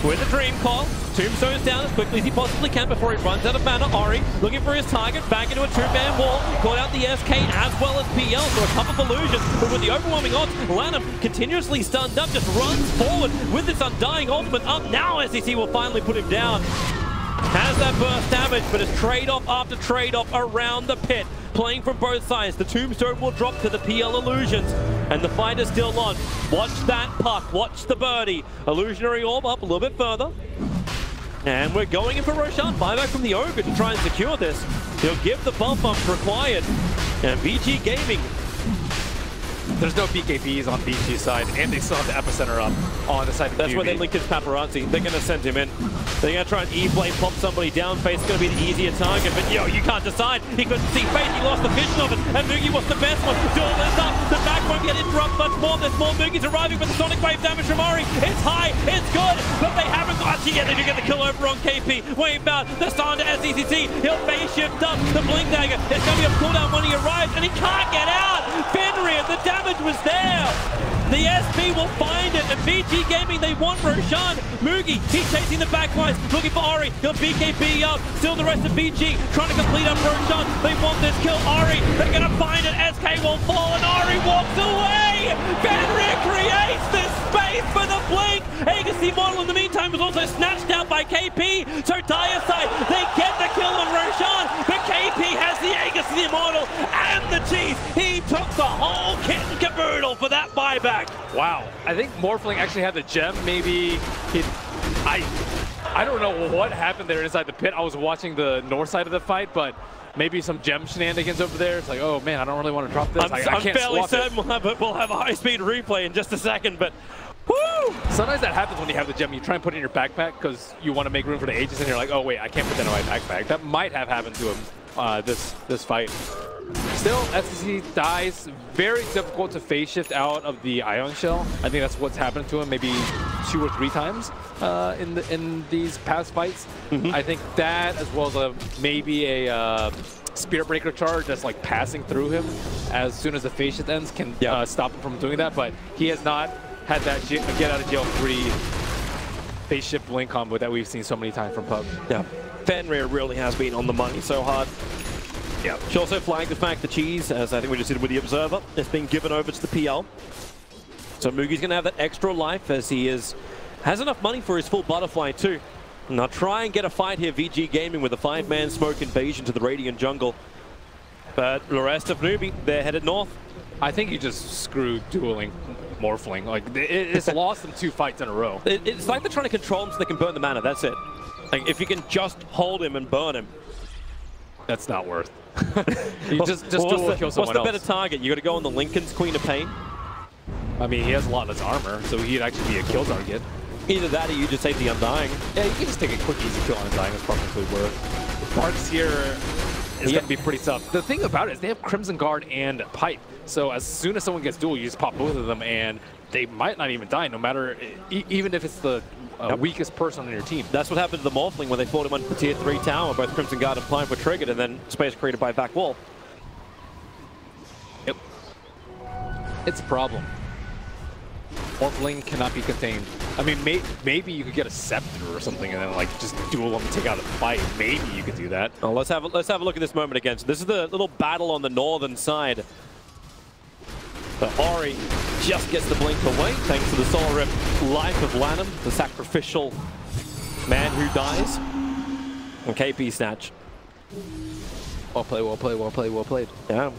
with a dream coil. Tombstone's down as quickly as he possibly can before he runs out of mana. Ori looking for his target, back into a two-man wall. Caught out the SK as well as PL, so a couple of illusions. But with the overwhelming odds, LaNm continuously stunned up, just runs forward with this undying ultimate up. Now SEC will finally put him down. Has that burst damage, but it's trade-off after trade-off around the pit. Playing from both sides. The Tombstone will drop to the PL Illusions. And the fight is still on. Watch that puck. Watch the birdie. Illusionary Orb up a little bit further. And we're going in for Roshan. Buyback from the Ogre to try and secure this. He'll give the bump up required. And VG Gaming There's no BKBs on VG's side, and they still have the epicenter up on the side of That's where they QB. link his Paparazi. They're going to send him in. They're going to try and E-blade pop somebody down. Face going to be the easier target. But yo, you can't decide. He couldn't see Face. He lost the vision of it. And Moogy was the best one. Duel is up. The back won't get interrupted much more. There's more Moogy's arriving with the Sonic Wave damage from Ori. It's high. It's good. But they haven't got Actually, yeah, they do get the kill over on KP. Wave out. The Star to. He'll face shift up. The Blink Dagger. It's going to be a cooldown when he arrives. And he can't get out. Fenrir, the damage was there. The SP will find it, and VG Gaming, they want Roshan. Moogy, he's chasing the backlines, looking for Ori. He'll BKB up. Still the rest of VG trying to complete up Roshan. They want this kill. Ori, they're going to find it. SK will fall, and Ori walks away. Fenrir creates this space for the blink. Agassi model in the meantime was also snatched out by KP. So Dire side, they get the kill on Roshan, but KP has the Agassi model and the cheese. He took the whole kit and caboodle for that buyback. Wow. I think Morphling actually had the gem. Maybe he. I. I don't know what happened there inside the pit. I was watching the north side of the fight, but maybe some gem shenanigans over there. It's like, oh man, I don't really want to drop this. I'm, I, can't fairly certain it. we'll have, a, we'll have a high-speed replay in just a second, but woo! Sometimes that happens when you have the gem. You try and put it in your backpack because you want to make room for the Aegis, and you're like, oh wait, I can't put that in my backpack. That might have happened to him uh, this this fight. Still, SCC dies. Very difficult to phase shift out of the Ion Shell. I think that's what's happened to him maybe two or three times uh, in the in these past fights. I think that, as well as a maybe a uh, Spirit Breaker charge that's like passing through him as soon as the phase shift ends can uh, stop him from doing that. But he has not had that get out of jail free phase shift blink combo that we've seen so many times from Puck. Yeah, Fenrir really has been on the money so hard. Yeah. She also flagged the fact the cheese, as I think we just did with the Observer, has been given over to the PL. So Moogy's going to have that extra life as he is has enough money for his full butterfly too. Now try and get a fight here, VG Gaming, with a five-man smoke invasion to the Radiant jungle. But the rest of NewBee, they're headed north. I think he just screwed dueling Morphling. Like it, it's lost them two fights in a row. It- it's like they're trying to control him so they can burn the mana, that's it. Like, if you can just hold him and burn him, That's not worth. you Well, just just well, duel what's the, kill what's the else. better target? You got to go on the Linken's Queen of Pain. I mean, he has a lot less armor, so he'd actually be a kill target. Either that or you just take the Undying. Yeah, you can just take a quick, easy kill on Dying. That's probably worth. Barks here is Yeah. going to be pretty tough. The thing about it is they have Crimson Guard and Pipe. So as soon as someone gets dual, you just pop both of them, and they might not even die, no matter, e even if it's the uh, Yep. weakest person on your team. That's what happened to the Morphling when they fought him on the tier 3 tower. Both Crimson Guard and Prime were triggered, and then space created by back wall. Yep. It's a problem. Morphling cannot be contained. I mean, may maybe you could get a Scepter or something and then like just duel them and take out a fight. Maybe you could do that. Oh, let's have a, let's have a look at this moment again. So this is the little battle on the northern side. But Ori just gets the blink away thanks to the Soul Rip life of LaNm, the sacrificial man who dies. And KP snatch. Well played, well played, well played, well played. Yeah.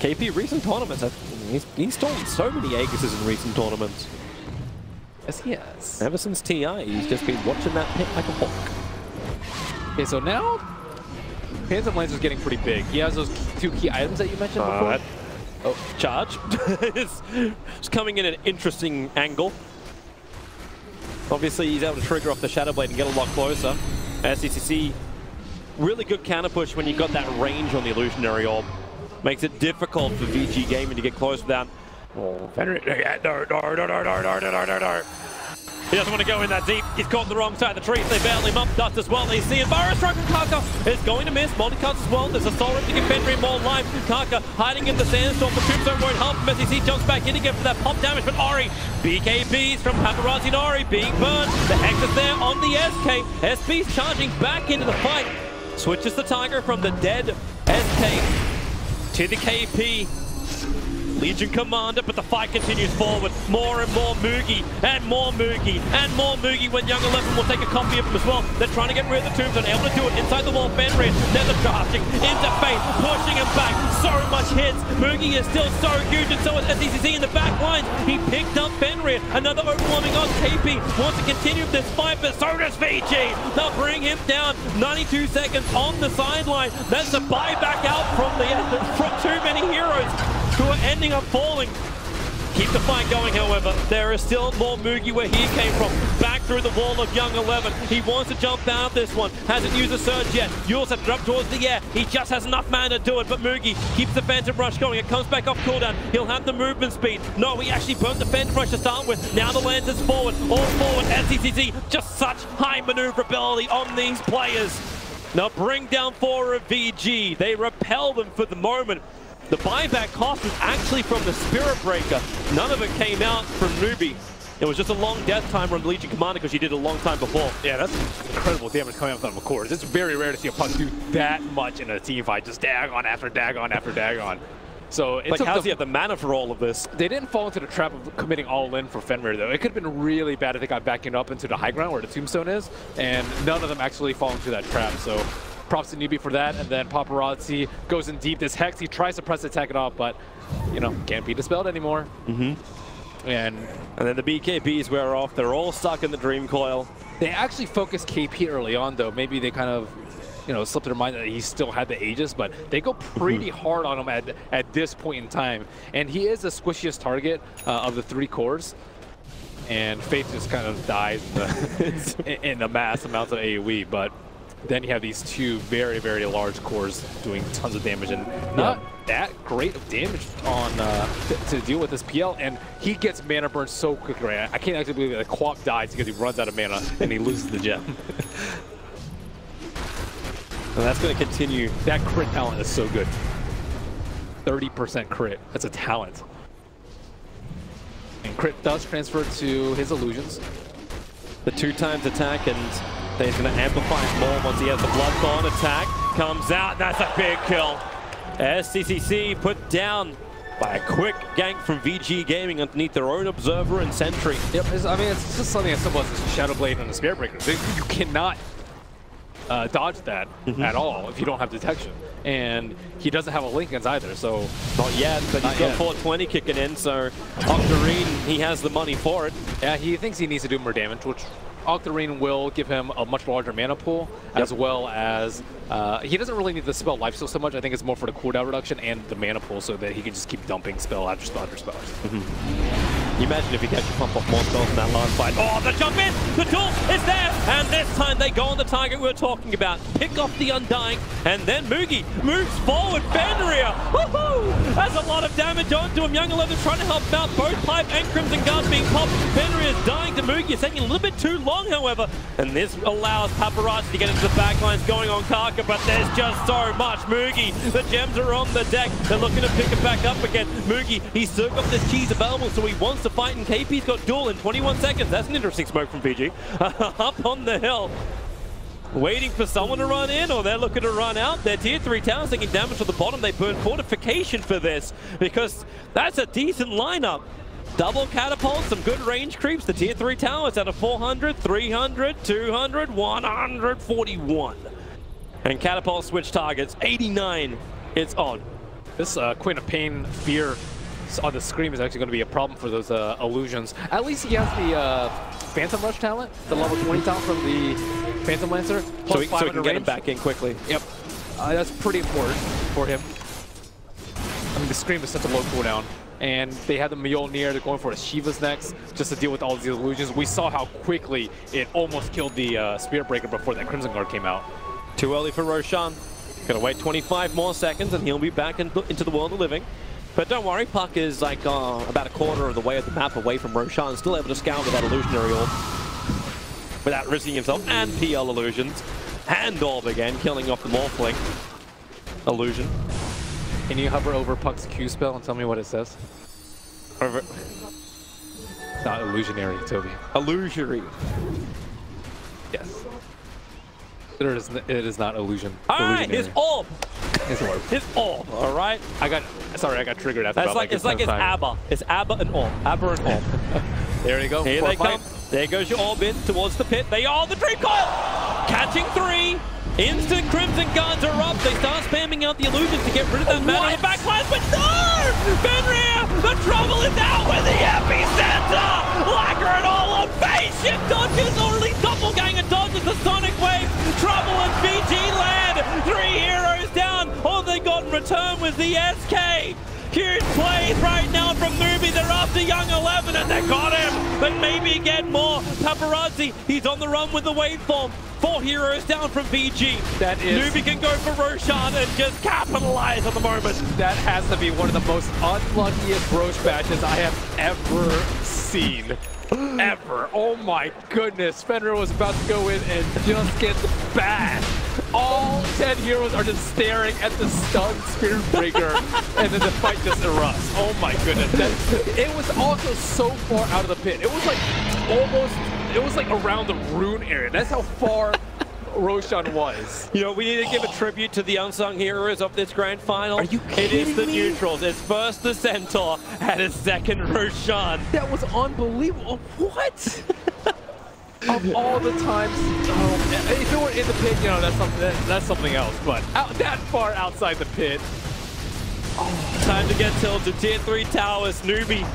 KP recent tournaments. He's, he's stolen so many Aegises in recent tournaments. Yes, he has. Ever since TI, he's just been watching that pit like a hawk. Okay, so now Phantom Lancer's getting pretty big. He has those two key items that you mentioned Uh, before. Oh, charge. it's, it's coming in an interesting angle. Obviously, he's able to trigger off the Shadow Blade and get a lot closer. SCCC, really good counter push when you've got that range on the Illusionary Orb. Makes it difficult for VG Gaming to get close without... Oh, Fenrir, no, no, no, no, no, no, no, no, no. He doesn't want to go in that deep. He's caught on the wrong side of the trees. They bail him up. Dust as well. They see. Burrow strike from Kaka is going to miss. Multicast as well. There's a soul rip to give Fenrir more life. Kaka hiding in the sandstorm. The tombstone won't help him as he sees jumps back in again for that pop damage. But Ori, BKBs from Paparazi and Ori being burned. The Hex is there on the SK. SP's charging back into the fight. Switches the Tiger from the dead SK to the KP. Legion Commander, but the fight continues forward. More and more Moogy, and more Moogy, and more Moogy when Young 11 will take a copy of him as well. They're trying to get rid of the tombs and able to do it inside the wall. Fenrir, they're the drafting into Fate, pushing him back. So much hits. Moogy is still so huge, and so is SCCC in the back lines. He picked up Fenrir. Another overwhelming on KP. Wants to continue this fight, but so does VG. They'll bring him down. 92 seconds on the sideline. That's a buyback out from the from too many heroes who are ending up falling. Keep the fight going, however. There is still more Moogy where he came from. Back through the wall of Young 11. He wants to jump out this one. Hasn't used a surge yet. Euls have dropped towards the air. He just has enough mana to do it, but Moogy keeps the Phantom Rush going. It comes back off cooldown. He'll have the movement speed. No, he actually burnt the Phantom Rush to start with. Now the Lantern's forward. All forward. SCCC, just such high maneuverability on these players. Now bring down four of VG. They repel them for the moment. The buyback cost was actually from the Spirit Breaker. None of it came out from NewBee. It was just a long death time from Legion Commander because she did it a long time before. Yeah, that's incredible damage coming off of McCord. It's very rare to see a puck do that much in a team fight. Just Dagon after Dagon after Dagon. So it's Like, how's the- he have the mana for all of this? They didn't fall into the trap of committing all in for Fenrir, though. It could have been really bad if they got backing up into the high ground where the tombstone is, and none of them actually fall into that trap. So props to NewBee for that, and then Paparazi goes in deep. This Hex, he tries to press attack it off, but, you know, can't be dispelled anymore. Mm-hmm. And And then the BKBs wear off. They're all stuck in the Dream Coil. they actually focused KP early on, though. Maybe they kind of, you know, slipped their mind that he still had the Aegis, but they go pretty hard on him at, at this point in time. And he is the squishiest target uh, of the three cores. And Faith just kind of dies in the, in the mass amounts of AoE, but then you have these two very, very large cores doing tons of damage and not that great of damage on uh, to, to deal with this PL. And he gets mana burn so quickly. Right? I can't actually believe that the Quap dies because he runs out of mana and he loses the gem. And that's going to continue. that crit talent is so good. 30% crit. That's a talent. And crit does transfer to his illusions. The two times attack, and he's going to amplify it more once he has the Bloodthorn attack. Comes out, that's a big kill. SCCC put down by a quick gank from VG Gaming underneath their own Observer and Sentry. Yep, I mean, it's just something as simple as a Shadow Blade and a Spirit Breaker. They- You cannot uh, dodge that at all if you don't have detection. And he doesn't have a Linken's either, so Not yet, but he's got yet. 420 kicking in, so Octarine, he has the money for it. yeah, he thinks he needs to do more damage, which Octarine will give him a much larger mana pool, as well as uh, he doesn't really need the spell lifesteal so much. I think it's more for the cooldown reduction and the mana pool, so that he can just keep dumping spell after spell after spell. Can you imagine if he actually pump off more spells in that last fight? Oh, the jump in! The tool is there! And this time they go on the target we were talking about. Pick off the Undying, and then Moogy moves forward. Fenrir! Woohoo! That's a lot of damage onto him. Young 11 trying to help out. Both Pipe and Crimson Guards being popped. Fenrir is dying to Moogy. It's taking a little bit too long, however. And this allows Paparazi to get into the backlines going on Kaka, but there's just so much. Moogy, the gems are on the deck. They're looking to pick it back up again. Moogy, he's still got this cheese available, so he wants to fight, and KP's got duel in 21 seconds. That's an interesting smoke from VG. Up on the hill. Waiting for someone to run in, or they're looking to run out. Their tier 3 towers taking damage to the bottom. They burn fortification for this, because that's a decent lineup. Double catapult, some good range creeps. The tier 3 towers out of 400, 300, 200, 141. And catapult switch targets, 89. It's on. This uh, Queen of Pain Fear on the screen is actually going to be a problem for those uh, illusions. At least he has the uh, Phantom Rush talent, the level 20 talent from the Phantom Lancer. So plus we, so we 500 can get him back in quickly. Yep. Uh, that's pretty important for him. I mean, the Scream is such a low cooldown. And they have the Mjolnir, they're going for a Shivas next, just to deal with all these illusions. We saw how quickly it almost killed the uh, Spirit Breaker before that Crimson Guard came out. Too early for Roshan. Gonna wait 25 more seconds and he'll be back in, into the world of living. But don't worry, Puck is like uh, about a quarter of the way of the map away from Roshan, still able to scout with that illusionary orb without risking himself and PL illusions. and orb again, killing off the Morphling. Illusion. Can you hover over Puck's Q spell and tell me what it says? Over. Not illusionary, Toby. Illusory. Yes. It is, it is not illusion. Alright, his illusionary. orb! His orb. His orb, alright? I got, sorry, I got triggered after That's like, it's like it's time. ABBA. It's ABBA and orb. ABBA and orb. There you go. Here for they fight. come. There goes your orb in towards the pit. They are the Dream Coil! Catching three. Instant Crimson Guards are up. They start spamming out the illusions to get rid of that man on the back line, but no! Fenrir! The trouble is out with the epicenter! Lacquer and all on phase shift dodges, or at least doppelganger dodges the Sonic Wave. Trouble in VG land. Three heroes. All got in return was the SK. Huge plays right now from NewBee. They're after Young 11 and they got him. But maybe get more. Paparazi, he's on the run with the waveform. Four heroes down from VG. That is- NewBee can go for Roshan and just capitalize on the moment. That has to be one of the most unluckiest Roche batches I have ever seen. Ever. Oh my goodness. Fenrir was about to go in and just get bashed. All 10 heroes are just staring at the stunned Spirit Breaker, and then the fight just erupts. Oh my goodness. That, it was also so far out of the pit. It was like almost, it was like around the rune area. That's how far Roshan was. You know, we need to give a tribute to the unsung heroes of this grand final. Are you kidding It is the me? neutrals. It's first the Centaur and it's second Roshan. That was unbelievable. What? of all the times, oh, if it were in the pit, you know, that's something that, that's something else. But out, that far outside the pit, Time to get tilted. Tier 3 towers, NewBee.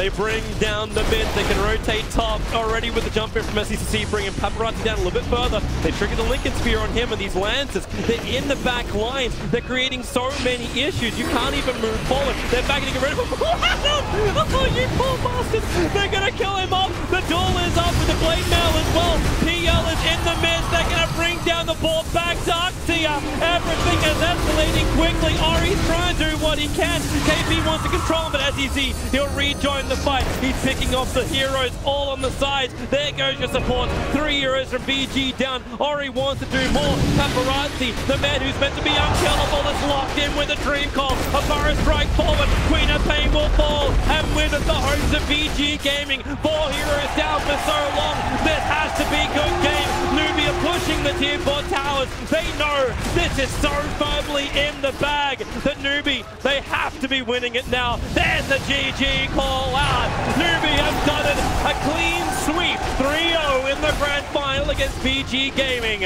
They bring down the mid. They can rotate top already with the jump in from SCCC, bringing Paparazi down a little bit further. They trigger the Linken Sphere on him and these Lancers. They're in the back lines. They're creating so many issues. You can't even move forward. They're back to get rid of him. Oh, you poor bastards. They're going to kill him off. The duel is up with the Blade Mail as well. PL is in the mid. They're going to bring down the board back to Arctia. Everything is escalating quickly. Ari's trying to do what he can. KP wants to control him, but as you see, he'll rejoin the fight. He's picking off the heroes all on the sides. There goes your support. Three heroes from VG down. Ori wants to do more. Paparazi, the man who's meant to be unkillable, is locked in with a dream coil. A Burrow strike forward. Queen of Pain will fall and win at the homes of VG Gaming. Four heroes down for so long. This has to be good game. Nubia pushing the tier 4 towers. They know this is so firmly in the bag that NewBee, they have to be winning it now. There's the GG call out. NewBee have done it. A clean sweep. 3-0 in the grand final against VG Gaming.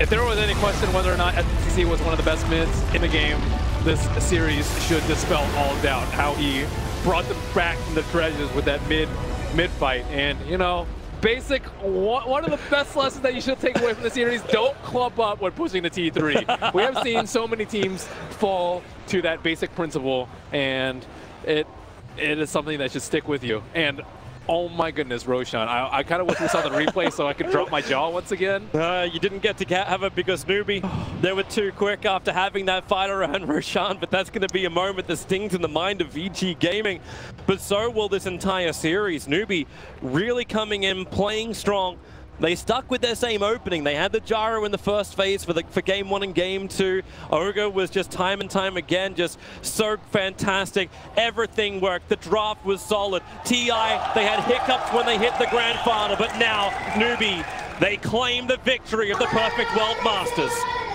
if there was any question whether or not SCCC was one of the best mids in the game, this series should dispel all doubt. How he brought them back from the treasures with that mid mid fight, and you know. Basic, one of the best lessons that you should take away from the series, don't clump up when pushing the T3. we have seen so many teams fall to that basic principle, and it it is something that should stick with you. And oh my goodness, Roshan, I, I kind of wish we saw the replay so I could drop my jaw once again. Uh, you didn't get to have it because NewBee, they were too quick after having that fight around Roshan, but that's going to be a moment that stings in the mind of VG Gaming. But so will this entire series. NewBee really coming in, playing strong. They stuck with their same opening. They had the gyro in the first phase for the for game one and game two. Oga was just time and time again just so fantastic. Everything worked. The draft was solid. TI, they had hiccups when they hit the grand final, but now NewBee, they claim the victory of the Perfect World Masters.